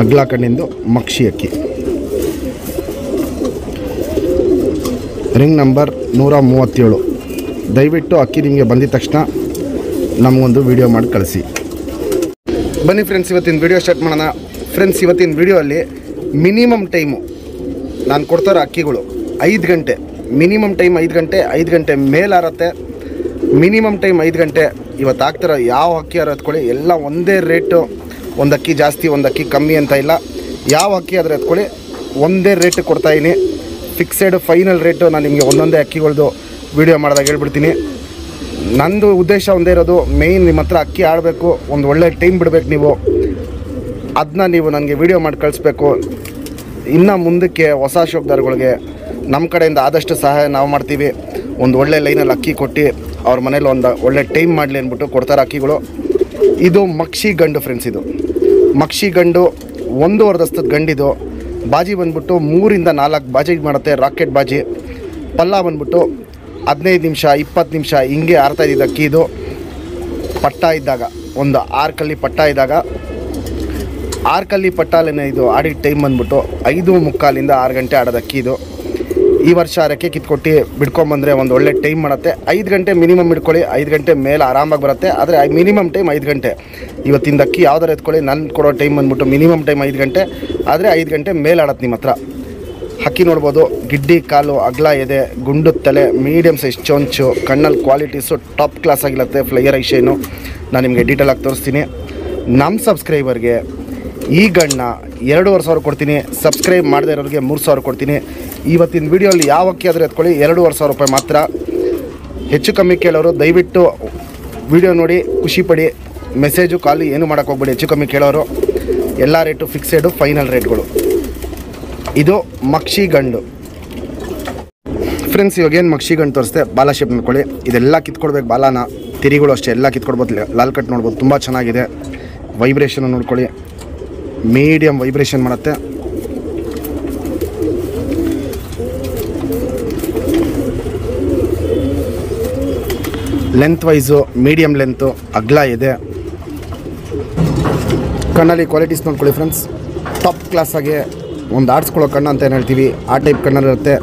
ಅಗ್ಲ ಕಣ್ಣಿಂದು ಮಕ್ಷಿ ಅಕ್ಕಿ. ರಿಂಗ್ ನಂಬರ್ ನೂರ ಮೂವತ್ತೇಳು. ದಯವಿಟ್ಟು ಅಕ್ಕಿ ನಿಮಗೆ ಬಂದಿದ ತಕ್ಷಣ ನಮಗೊಂದು ವಿಡಿಯೋ ಮಾಡಿ ಕಳಿಸಿ. ಬನ್ನಿ ಫ್ರೆಂಡ್ಸ್ ಇವತ್ತಿನ ವಿಡಿಯೋ ಸ್ಟಾರ್ಟ್ ಮಾಡೋಣ. ಫ್ರೆಂಡ್ಸ್ ಇವತ್ತಿನ ವಿಡಿಯೋಲ್ಲಿ ಮಿನಿಮಮ್ ಟೈಮು ನಾನು ಕೊಡ್ತಾರೋ ಅಕ್ಕಿಗಳು ಐದು ಗಂಟೆ. ಮಿನಿಮಮ್ ಟೈಮ್ ಐದು ಗಂಟೆ ಐದು ಗಂಟೆ ಮೇಲಾರತ್ತೆ ಮಿನಿಮಮ್ ಟೈಮ್ ಐದು ಗಂಟೆ. ಇವತ್ತು ಆಗ್ತಿರೋ ಯಾವ ಅಕ್ಕಿ ಎತ್ಕೊಳ್ಳಿ. ಎಲ್ಲ ಒಂದೇ ರೇಟು ಒಂದು ಅಕ್ಕಿ ಜಾಸ್ತಿ, ಒಂದು ಅಕ್ಕಿ ಕಮ್ಮಿ ಅಂತ ಇಲ್ಲ. ಯಾವ ಅಕ್ಕಿ ಆದರೂ ಎತ್ಕೊಳ್ಳಿ. ಒಂದೇ ರೇಟ್ ಕೊಡ್ತಾಯಿನಿ ಫಿಕ್ಸೆಡ್ ಫೈನಲ್ ರೇಟು ನಾನು ನಿಮಗೆ ಒಂದೊಂದೇ ಅಕ್ಕಿಗಳ್ದು ವಿಡಿಯೋ ಮಾಡಿದಾಗ ಹೇಳ್ಬಿಡ್ತೀನಿ. ನಂದು ಉದ್ದೇಶ ಒಂದೇ ಇರೋದು ಮೇಯ್ನ್ ನಿಮ್ಮ ಹತ್ರ ಅಕ್ಕಿ ಆಡಬೇಕು, ಒಂದು ಒಳ್ಳೆ ಟೈಮ್ ಬಿಡಬೇಕು ನೀವು. ಅದನ್ನ ನೀವು ನನಗೆ ವಿಡಿಯೋ ಮಾಡಿ ಕಳಿಸ್ಬೇಕು. ಇನ್ನು ಮುಂದಕ್ಕೆ ಹೊಸ ಶೋಕ್ದಾರ್ಗಳಿಗೆ ನಮ್ಮ ಕಡೆಯಿಂದ ಆದಷ್ಟು ಸಹಾಯ ನಾವು ಮಾಡ್ತೀವಿ. ಒಂದು ಒಳ್ಳೆ ಲೈನಲ್ಲಿ ಅಕ್ಕಿ ಕೊಟ್ಟು ಅವ್ರ ಮನೇಲಿ ಒಂದು ಒಳ್ಳೆ ಟೈಮ್ ಮಾಡಲಿ ಅಂದ್ಬಿಟ್ಟು ಕೊಡ್ತಾರೆ ಅಕ್ಕಿಗಳು ಇದು ಮಕ್ಷಿ ಗಂಡು ಫ್ರೆಂಡ್ಸ್ ಇದು. ಮಕ್ಷಿ ಗಂಡು ಒಂದೂವರೆ ದಸ್ತದ ಗಂಡಿದು ಬಾಜಿ ಬಂದ್ಬಿಟ್ಟು ಮೂರಿಂದ ನಾಲ್ಕು ಬಾಜಿ ಮಾಡುತ್ತೆ, ರಾಕೆಟ್ ಬಾಜಿ. ಪಲ್ಲ ಬಂದ್ಬಿಟ್ಟು ಹದಿನೈದು ನಿಮಿಷ, ಇಪ್ಪತ್ತು ನಿಮಿಷ ಹಿಂಗೆ ಆರ್ತಾ ಇದ್ದಿದ್ದ ಅಕ್ಕಿ ಇದು. ಪಟ್ಟ ಇದ್ದಾಗ, ಒಂದು ಆರ್ಕಲ್ಲಿ ಪಟ್ಟ ಇದ್ದಾಗ. ಆರ್ಕಲ್ಲಿ ಪಟ್ಟಾಲೇನೆ ಇದು ಆಡಿದ ಟೈಮ್ ಬಂದ್ಬಿಟ್ಟು ಐದು ಮುಕ್ಕಾಲಿಂದ ಆರು ಗಂಟೆ ಆಡೋದು ಅಕ್ಕಿ ಇದು. ಈ ವರ್ಷ ರೆಕ್ಕೆ ಕಿತ್ಕೊಟ್ಟು ಬಿಡ್ಕೊಂಬಂದರೆ ಒಂದು ಒಳ್ಳೆ ಟೈಮ್ ಮಾಡುತ್ತೆ. ಐದು ಗಂಟೆ ಮಿನಿಮಮ್ ಇಟ್ಕೊಳ್ಳಿ, ಐದು ಗಂಟೆ ಮೇಲೆ ಆರಾಮಾಗಿ ಬರುತ್ತೆ. ಆದರೆ ಮಿನಿಮಮ್ ಟೈಮ್ ಐದು ಗಂಟೆ. ಇವತ್ತಿಂದ ಅಕ್ಕಿ ಯಾವ್ದಾರು ಎತ್ಕೊಳ್ಳಿ, ನಾನು ಕೊಡೋ ಟೈಮ್ ಬಂದ್ಬಿಟ್ಟು ಮಿನಿಮಮ್ ಟೈಮ್ ಐದು ಗಂಟೆ. ಆದರೆ ಐದು ಗಂಟೆ ಮೇಲೆ ಆಡತ್ತೆ ನಿಮ್ಮ ಹತ್ರ. ಹಕ್ಕಿ ನೋಡ್ಬೋದು, ಗಿಡ್ಡಿ, ಕಾಲು, ಅಗ್ಲ, ಎದೆ, ಗುಂಡು, ತಲೆ ಮೀಡಿಯಮ್ ಸೈಜ್ ಚೊಂಚು ಕಣ್ಣಲ್ಲಿ ಕ್ವಾಲಿಟೀಸು ಟಾಪ್ ಕ್ಲಾಸ್ ಆಗಿರುತ್ತೆ ಫ್ಲೈಯರ್ ಐಶೇನು ನಾನು ನಿಮಗೆ ಡೀಟೇಲಾಗಿ ತೋರಿಸ್ತೀನಿ. ನಮ್ಮ ಸಬ್ಸ್ಕ್ರೈಬರ್ಗೆ ಈ ಗಣ್ಣ ಎರಡೂವರೆ ಸಾವಿರ ಕೊಡ್ತೀನಿ. ಸಬ್ಸ್ಕ್ರೈಬ್ ಮಾಡದೇ ಇರೋರಿಗೆ ಮೂರು ಸಾವಿರ ಕೊಡ್ತೀನಿ. ಇವತ್ತಿನ ವೀಡಿಯೋಲಿ ಯಾವ ಅಕ್ಕಿ ಆದರೂ ಎತ್ಕೊಳ್ಳಿ. ಎರಡೂವರೆ ಸಾವಿರ ರೂಪಾಯಿ ಮಾತ್ರ. ಹೆಚ್ಚು ಕಮ್ಮಿ ಕೇಳೋರು ದಯವಿಟ್ಟು ವಿಡಿಯೋ ನೋಡಿ ಖುಷಿಪಡಿ ಮೆಸೇಜು ಕಾಲು ಏನು ಮಾಡೋಕ್ಕೆ ಹೋಗ್ಬೇಡಿ. ಹೆಚ್ಚು ಕಮ್ಮಿ ಕೇಳೋರು. ಎಲ್ಲ ರೇಟು ಫಿಕ್ಸೆಡು ಫೈನಲ್ ರೇಟ್ಗಳು ಇದು ಮಕ್ಷಿ ಗಂಡು. ಫ್ರೆಂಡ್ಸ್ ಇವಾಗ ಏನು ಮಕ್ಷಿ ಗಂಡು ತೋರಿಸ್ದೆ? ಬಾಲ ಶೇಪ್ ನೋಡ್ಕೊಳ್ಳಿ. ಇದೆಲ್ಲ ಕಿತ್ಕೊಡ್ಬೇಕು ಬಾಲನ. ತಿರಿಗಳು ಅಷ್ಟೇ. ಎಲ್ಲ ಕಿತ್ಕೊಡ್ಬೋದು. ಲಾಲ್ ಕಟ್ ನೋಡ್ಬೋದು. ತುಂಬ ಚೆನ್ನಾಗಿದೆ. ವೈಬ್ರೇಷನ್ ನೋಡ್ಕೊಳ್ಳಿ. ಮೀಡಿಯಮ್ ವೈಬ್ರೇಷನ್ ಮಾಡುತ್ತೆ. ಲೆಂತ್ ವೈಸು, ಮೀಡಿಯಂ ಲೆಂತು, ಅಗ್ಲ ಇದೆ. ಕಣ್ಣಲ್ಲಿ ಕ್ವಾಲಿಟೀಸ್ ನೋಡ್ಕೊಳ್ಳಿ ಫ್ರೆಂಡ್ಸ್ ಟಾಪ್ ಕ್ಲಾಸಾಗೆ ಒಂದು ಆಡಿಸ್ಕೊಳ್ಳೋ ಕಣ್ಣು ಅಂತ ಏನು ಹೇಳ್ತೀವಿ? ಆ ಟೈಪ್ ಕಣ್ಣಲ್ಲಿರುತ್ತೆ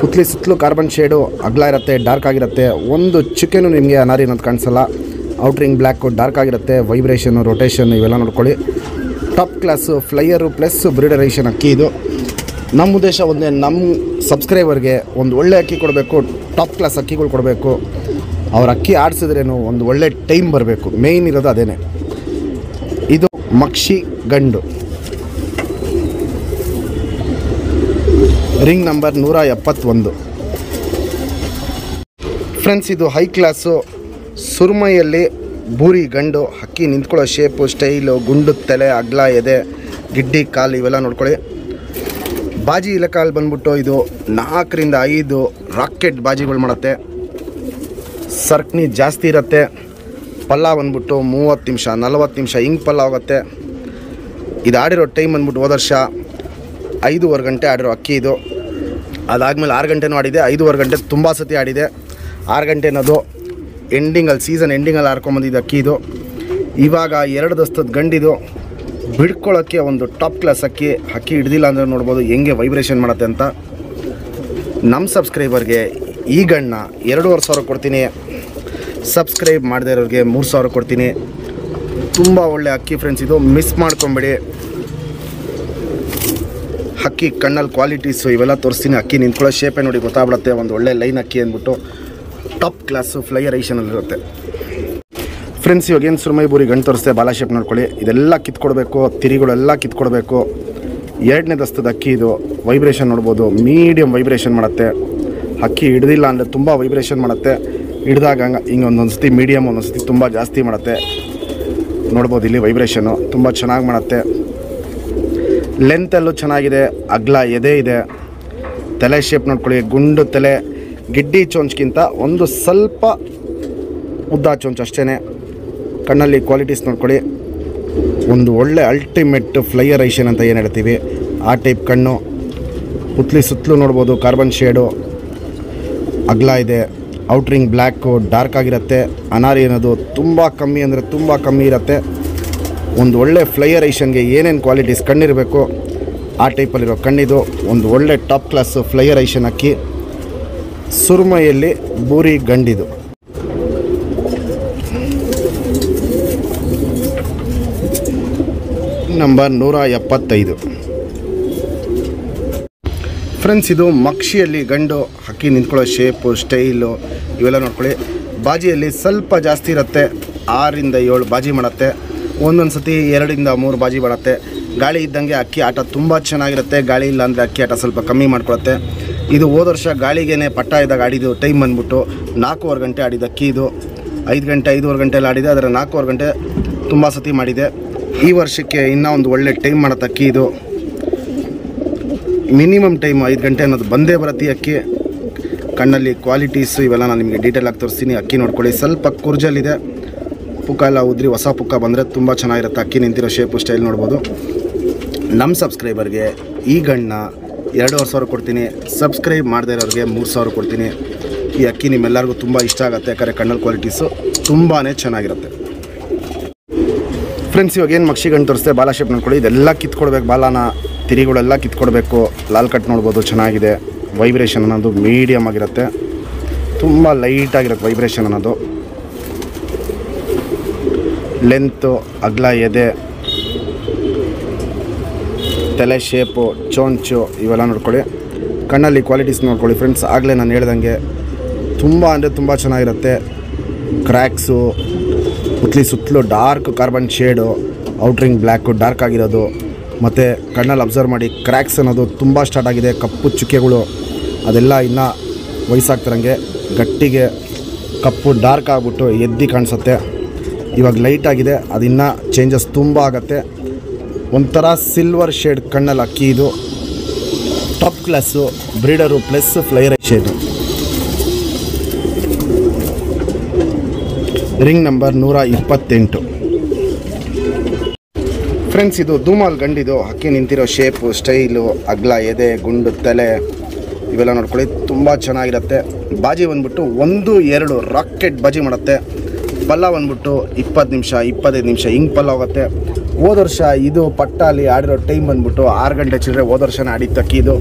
ಕುತ್ಲಿ ಸುತ್ತಲೂ ಕಾರ್ಬನ್ ಶೇಡು ಅಗ್ಲ ಇರುತ್ತೆ ಡಾರ್ಕ್ ಆಗಿರುತ್ತೆ. ಒಂದು ಚಿಕನು ನಿಮಗೆ ಅನಾರಿ ಅನ್ನೋದು ಕಾಣಿಸಲ್ಲ. ಔಟ್ರಿಂಗ್ ಬ್ಲ್ಯಾಕು ಡಾರ್ಕ್ ಆಗಿರುತ್ತೆ. ವೈಬ್ರೇಷನು ರೊಟೇಷನ್ ಇವೆಲ್ಲ ನೋಡ್ಕೊಳ್ಳಿ. ಟಾಪ್ ಕ್ಲಾಸು, ಫ್ಲೈಯರು ಪ್ಲಸ್ ಬ್ರೀಡರೇಷನ್ ಅಕ್ಕಿ ಇದು. ನಮ್ಮ ಉದ್ದೇಶ ಒಂದೇ, ನಮ್ಮ ಸಬ್ಸ್ಕ್ರೈಬರ್ಗೆ ಒಂದು ಒಳ್ಳೆ ಅಕ್ಕಿ ಕೊಡಬೇಕು, ಟಾಪ್ ಕ್ಲಾಸ್ ಅಕ್ಕಿಗಳು ಕೊಡಬೇಕು. ಅವ್ರ ಅಕ್ಕಿ ಆಡಿಸಿದ್ರೇನು ಒಂದು ಒಳ್ಳೆ ಟೈಮ್ ಬರಬೇಕು ಮೇಯ್ನ್ ಇರೋದು ಅದೇ ಇದು ಮಕ್ಷಿ ಗಂಡು. ರಿಂಗ್ ನಂಬರ್ ನೂರ ಎಪ್ಪತ್ತೊಂದು. ಫ್ರೆಂಡ್ಸ್ ಇದು ಹೈ ಕ್ಲಾಸು ಸುರ್ಮೈಯಲ್ಲಿ ಬೂರಿ ಗಂಡು, ಹಕ್ಕಿ ನಿಂತ್ಕೊಳ್ಳೋ ಶೇಪು ಸ್ಟೈಲು ಗುಂಡು, ತಲೆ, ಅಗ್ಲ, ಎದೆ, ಗಿಡ್ಡಿ, ಕಾಲು ಇವೆಲ್ಲ ನೋಡ್ಕೊಳ್ಳಿ. ಬಾಜಿ ಇಲಕಾಲ್ ಬಂದ್ಬಿಟ್ಟು ಇದು ನಾಲ್ಕರಿಂದ ಐದು ರಾಕೆಟ್ ಬಾಜಿಗಳು ಮಾಡುತ್ತೆ. ಸರ್ಕ್ನಿ ಜಾಸ್ತಿ ಇರುತ್ತೆ. ಪಲ್ಲ ಬಂದ್ಬಿಟ್ಟು ಮೂವತ್ತು ನಿಮಿಷ, ನಲವತ್ತು ನಿಮಿಷ ಹಿಂಗೆ ಪಲ್ಲ ಹೋಗುತ್ತೆ ಇದು ಆಡಿರೋ ಟೈಮ್ ಬಂದ್ಬಿಟ್ಟು ಹೋದ ವರ್ಷ ಐದೂವರೆ ಗಂಟೆ ಆಡಿರೋ ಅಕ್ಕಿ ಇದು. ಅದಾದಮೇಲೆ ಆರು ಗಂಟೆನೂ ಆಡಿದೆ, ಐದೂವರೆ ಗಂಟೆ ತುಂಬ ಸತಿ ಆಡಿದೆ. ಆರು ಗಂಟೆ ಅನ್ನೋದು ಎಂಡಿಂಗಲ್ಲಿ ಸೀಸನ್ ಎಂಡಿಂಗಲ್ಲಿ ಹಾರ್ಕೊಂಬಂದಿದ್ದು ಅಕ್ಕಿದು ಇವಾಗ ಎರಡು ದಸ್ತದ ಗಂಡಿದು ಬಿಡ್ಕೊಳ್ಳೋಕ್ಕೆ ಒಂದು ಟಾಪ್ ಕ್ಲಾಸ್ ಅಕ್ಕಿ. ಅಕ್ಕಿ ಹಿಡ್ದಿಲ್ಲ ಅಂದರೆ ನೋಡ್ಬೋದು ಹೆಂಗೆ ವೈಬ್ರೇಷನ್ ಮಾಡುತ್ತೆ ಅಂತ. ನಮ್ಮ ಸಬ್ಸ್ಕ್ರೈಬರ್ಗೆ ಈ ಗಣ್ಣ ಎರಡೂವರೆ ಸಾವಿರ ಕೊಡ್ತೀನಿ. ಸಬ್ಸ್ಕ್ರೈಬ್ ಮಾಡದೇ ಇರೋರಿಗೆ ಮೂರು ಸಾವಿರ ಕೊಡ್ತೀನಿ. ತುಂಬ ಒಳ್ಳೆ ಅಕ್ಕಿ ಫ್ರೆಂಡ್ಸ್ ಇದು. ಮಿಸ್ ಮಾಡ್ಕೊಂಬೇಡಿ. ಅಕ್ಕಿ ಕಣ್ಣಲ್ಲಿ ಕ್ವಾಲಿಟೀಸು ಇವೆಲ್ಲ ತೋರಿಸ್ತೀನಿ. ಅಕ್ಕಿ ನಿಂತ್ಕೊಳ್ಳೋ ಶೇಪೇ ನೋಡಿ ಗೊತ್ತಾಗ್ಬಿಡುತ್ತೆ. ಒಂದು ಒಳ್ಳೆ ಲೈನ್ ಅಕ್ಕಿ ಅಂದ್ಬಿಟ್ಟು. ಟಾಪ್ ಕ್ಲಾಸು ಫ್ಲೈಯರ್ ಐಷನಲ್ಲಿರುತ್ತೆ ಫ್ರೆಂಡ್ಸ್ ಇವಾಗ ಏನು ಸುರಮೈ ಬೂರಿ ಗಂಟು ತೋರಿಸ್ತೆ ಬಾಲ ಶೇಪ್ ನೋಡ್ಕೊಳ್ಳಿ. ಇದೆಲ್ಲ ಕಿತ್ಕೊಡ್ಬೇಕು, ತಿರಿಗಳೆಲ್ಲ ಕಿತ್ಕೊಡ್ಬೇಕು. ಎರಡನೇ ದಸ್ತದ ಅಕ್ಕಿ ಇದು ವೈಬ್ರೇಷನ್ ನೋಡ್ಬೋದು. ಮೀಡಿಯಮ್ ವೈಬ್ರೇಷನ್ ಮಾಡುತ್ತೆ. ಅಕ್ಕಿ ಹಿಡ್ದಿಲ್ಲ ಅಂದರೆ ತುಂಬ ವೈಬ್ರೇಷನ್ ಮಾಡುತ್ತೆ. ಹಿಡ್ದಾಗ ಹಂಗೆ, ಹಿಂಗೆ ಒಂದೊಂದು ಸತಿ ಮೀಡಿಯಮ್ ಒಂದೊಂದು ಸತಿ ತುಂಬ ಜಾಸ್ತಿ ಮಾಡುತ್ತೆ. ನೋಡ್ಬೋದು ಇಲ್ಲಿ ವೈಬ್ರೇಷನು ತುಂಬ ಚೆನ್ನಾಗಿ ಮಾಡುತ್ತೆ. ಲೆಂತಲ್ಲೂ ಚೆನ್ನಾಗಿದೆ, ಅಗ್ಲ ಎದೆ ಇದೆ. ತಲೆ ಶೇಪ್ ನೋಡ್ಕೊಳ್ಳಿ, ಗುಂಡು ತಲೆ. ಗಿಡ್ಡಿ ಚೊಂಚ್ಗಿಂತ ಒಂದು ಸ್ವಲ್ಪ ಉದ್ದ ಚೊಂಚ್ ಅಷ್ಟೇ ಕಣ್ಣಲ್ಲಿ ಕ್ವಾಲಿಟೀಸ್ ನೋಡ್ಕೊಳ್ಳಿ. ಒಂದು ಒಳ್ಳೆ ಅಲ್ಟಿಮೇಟ್ ಫ್ಲೈಯರ್ ಐಷನ್ ಅಂತ ಏನು ಹೇಳ್ತೀವಿ. ಆ ಟೈಪ್ ಕಣ್ಣು. ಪುತ್ಲಿ ಸುತ್ತಲೂ ನೋಡ್ಬೋದು ಕಾರ್ಬನ್ ಶೇಡು ಅಗ್ಲ ಇದೆ. ಔಟ್ರಿಂಗ್ ಬ್ಲ್ಯಾಕು ಡಾರ್ಕ್ ಆಗಿರುತ್ತೆ. ಅನಾರಿ ಅನ್ನೋದು ತುಂಬ ಕಮ್ಮಿ ಅಂದರೆ ತುಂಬ ಕಮ್ಮಿ ಇರುತ್ತೆ. ಒಂದು ಒಳ್ಳೆ ಫ್ಲೈಯರ್ ಐಷನ್ಗೆ ಏನೇನು ಕ್ವಾಲಿಟೀಸ್ ಕಣ್ಣಿರಬೇಕು, ಆ ಟೈಪಲ್ಲಿರೋ ಕಣ್ಣಿದು ಒಂದು ಒಳ್ಳೆ ಟಾಪ್ ಕ್ಲಾಸ್ ಫ್ಲೈಯರ್ ಐಷನ್ ಅಕ್ಕಿ. ಸುರ್ಮೈಯಲ್ಲಿ ಬೂರಿ ಗಂಡಿದು. ನಂಬರ್ ನೂರ ಎಪ್ಪತ್ತೈದು. ಫ್ರೆಂಡ್ಸ್, ಇದು ಮಕ್ಷಿಯಲ್ಲಿ ಗಂಡು ಹಕ್ಕಿ ನಿಂತ್ಕೊಳ್ಳೋ ಶೇಪು ಸ್ಟೈಲು ಇವೆಲ್ಲ ನೋಡ್ಕೊಳ್ಳಿ. ಬಾಜಿಯಲ್ಲಿ ಸ್ವಲ್ಪ ಜಾಸ್ತಿ ಇರುತ್ತೆ, ಆರಿಂದ ಏಳು ಬಾಜಿ ಮಾಡುತ್ತೆ. ಒಂದೊಂದು ಸತಿ ಎರಡರಿಂದ ಮೂರು ಬಾಜಿ ಮಾಡುತ್ತೆ ಗಾಳಿ ಇದ್ದಂಗೆ ಅಕ್ಕಿ ಆಟ ತುಂಬ ಚೆನ್ನಾಗಿರುತ್ತೆ. ಗಾಳಿ ಇಲ್ಲ ಅಂದರೆ ಅಕ್ಕಿ ಆಟ ಸ್ವಲ್ಪ ಕಮ್ಮಿ ಮಾಡ್ಕೊಳುತ್ತೆ. ಇದು ಹೋದ ವರ್ಷ ಗಾಳಿಗೇನೆ ಪಟ್ಟ ಇದ್ದಾಗ ಆಡಿದ್ದು ಟೈಮ್ ಬಂದ್ಬಿಟ್ಟು ನಾಲ್ಕೂವರೆ ಗಂಟೆ ಆಡಿದ ಅಕ್ಕಿ ಇದು ಐದು ಗಂಟೆ, ಐದೂವರೆ ಗಂಟೆ ಎಲ್ಲ ಆಡಿದೆ. ಅದರ ನಾಲ್ಕೂವರೆ ಗಂಟೆ ತುಂಬ ಸತಿ ಮಾಡಿದೆ. ಈ ವರ್ಷಕ್ಕೆ ಇನ್ನೂ ಒಂದು ಒಳ್ಳೆ ಟೈಮ್ ಮಾಡುತ್ತೆ ಅಕ್ಕಿ ಇದು ಮಿನಿಮಮ್ ಟೈಮ್ ಐದು ಗಂಟೆ ಅನ್ನೋದು ಬಂದೇ ಬರತ್ತೆ ಅಕ್ಕಿ. ಕಣ್ಣಲ್ಲಿ ಕ್ವಾಲಿಟೀಸು ಇವೆಲ್ಲ ನಾನು ನಿಮಗೆ ಡೀಟೇಲ್ ಆಗಿ ತೋರಿಸ್ತೀನಿ. ಅಕ್ಕಿ ನೋಡ್ಕೊಳ್ಳಿ. ಸ್ವಲ್ಪ ಕುರ್ಜಲ್ಲಿದೆ. ಪುಕ್ಕ ಎಲ್ಲ ಉದ್ರಿ, ಹೊಸ ಪುಕ್ಕ ಬಂದರೆ ತುಂಬ ಚೆನ್ನಾಗಿರುತ್ತೆ. ಅಕ್ಕಿ ನಿಂತಿರೋ ಶೇಪು ಸ್ಟೈಲ್ ನೋಡ್ಬೋದು. ನಮ್ಮ ಸಬ್ಸ್ಕ್ರೈಬರ್ಗೆ ಈ ಗಣ್ಣ ಎರಡೂವರೆ ಸಾವಿರ ಕೊಡ್ತೀನಿ. ಸಬ್ಸ್ಕ್ರೈಬ್ ಮಾಡದೇ ಇರೋರಿಗೆ ಮೂರು ಸಾವಿರ ಕೊಡ್ತೀನಿ. ಈ ಅಕ್ಕಿ ನಿಮ್ಮೆಲ್ಲರಿಗೂ ತುಂಬ ಇಷ್ಟ ಆಗುತ್ತೆ. ಯಾಕಂದರೆ ಕಣ್ಣಲ್ಲಿ ಕ್ವಾಲಿಟೀಸು ತುಂಬಾ ಚೆನ್ನಾಗಿರುತ್ತೆ. ಫ್ರೆಂಡ್ಸ್ ಇವಾಗ ಏನು ಮಕ್ಷಿ ಗಂಟು ತೋರಿಸ್ತೆ ಬಾಲ ಶೇಪ್ ನೋಡ್ಕೊಳ್ಳಿ. ಇದೆಲ್ಲ ಕಿತ್ಕೊಡ್ಬೇಕು. ಬಾಲನ ತಿರಿಗಳೆಲ್ಲ ಕಿತ್ಕೊಡ್ಬೇಕು. ಲಾಲ್ ಕಟ್ ನೋಡ್ಬೋದು. ಚೆನ್ನಾಗಿದೆ. ವೈಬ್ರೇಷನ್ ಅನ್ನೋದು ಮೀಡಿಯಮ್ ಆಗಿರುತ್ತೆ. ತುಂಬ ಲೈಟಾಗಿರುತ್ತೆ ವೈಬ್ರೇಷನ್ ಅನ್ನೋದು. ಲೆಂತು ಅಗ್ಲ, ಎದೆ. ತಲೆ ಶೇಪು ಚೋಂಚು, ಇವೆಲ್ಲ ನೋಡ್ಕೊಳ್ಳಿ. ಕಣ್ಣಲ್ಲಿ ಕ್ವಾಲಿಟೀಸ್ ನೋಡ್ಕೊಳ್ಳಿ ಫ್ರೆಂಡ್ಸ್ ಆಗಲೇ ನಾನು ಹೇಳ್ದಂಗೆ ತುಂಬ ಅಂದರೆ ತುಂಬ ಚೆನ್ನಾಗಿರುತ್ತೆ. ಕ್ರ್ಯಾಕ್ಸು ಪುತ್ಲಿ ಸುತ್ತಲೂ dark carbon shade outer ring black dark ಆಗಿರೋದು. ಮತ್ತು ಕಣ್ಣಲ್ಲಿ ಅಬ್ಸರ್ವ್ ಮಾಡಿ ಕ್ರ್ಯಾಕ್ಸ್ ಅನ್ನೋದು ತುಂಬ ಸ್ಟಾರ್ಟ್ ಆಗಿದೆ. ಕಪ್ಪು ಚುಕ್ಕೆಗಳು, ಅದೆಲ್ಲ ಇನ್ನೂ ವಯಸ್ಸಾಗ್ತಿರಂಗೆ ಗಟ್ಟಿಗೆ ಕಪ್ಪು ಡಾರ್ಕ್ ಆಗಿಬಿಟ್ಟು ಎದ್ದಿ ಕಾಣಿಸುತ್ತೆ. ಇವಾಗ ಲೈಟ್ ಆಗಿದೆ, ಅದಿನ್ನೂ ಚೇಂಜಸ್ ತುಂಬ ಆಗುತ್ತೆ. ಒಂಥರ ಸಿಲ್ವರ್ ಶೇಡ್ ಕಣ್ಣಲ್ಲಿ ಅಕ್ಕಿ ಇದು top class breeder plus flyer shade ring number ನೂರ ಇಪ್ಪತ್ತೆಂಟು. ಫ್ರೆಂಡ್ಸ್ ಇದು ಧೂಮಾಲ್ ಗಂಡಿದು ಅಕ್ಕಿ ನಿಂತಿರೋ ಶೇಪು ಸ್ಟೈಲು ಅಗ್ಲ, ಎದೆ, ಗುಂಡು, ತಲೆ, ಇವೆಲ್ಲ ನೋಡ್ಕೊಳ್ಳಿ, ತುಂಬ ಚೆನ್ನಾಗಿರುತ್ತೆ. ಬಾಜಿ ಬಂದ್ಬಿಟ್ಟು ಒಂದು, ಎರಡು ರಾಕೆಟ್ ಬಾಜಿ ಮಾಡುತ್ತೆ. ಪಲ್ಲ ಬಂದ್ಬಿಟ್ಟು ಇಪ್ಪತ್ತು ನಿಮಿಷ, ಇಪ್ಪತ್ತೈದು ನಿಮಿಷ, ಹಿಂಗೆ ಪಲ್ಲ ಹೋಗುತ್ತೆ. ಹೋದ ವರ್ಷ ಇದು ಪಟ್ಟಾಲಿ ಆಡಿರೋ ಟೈಮ್ ಬಂದ್ಬಿಟ್ಟು ಆರು ಗಂಟೆ ಚಿಲ್ಲರೆ ಹೋದ ವರ್ಷನೇ ಅಕ್ಕಿ ಇದು.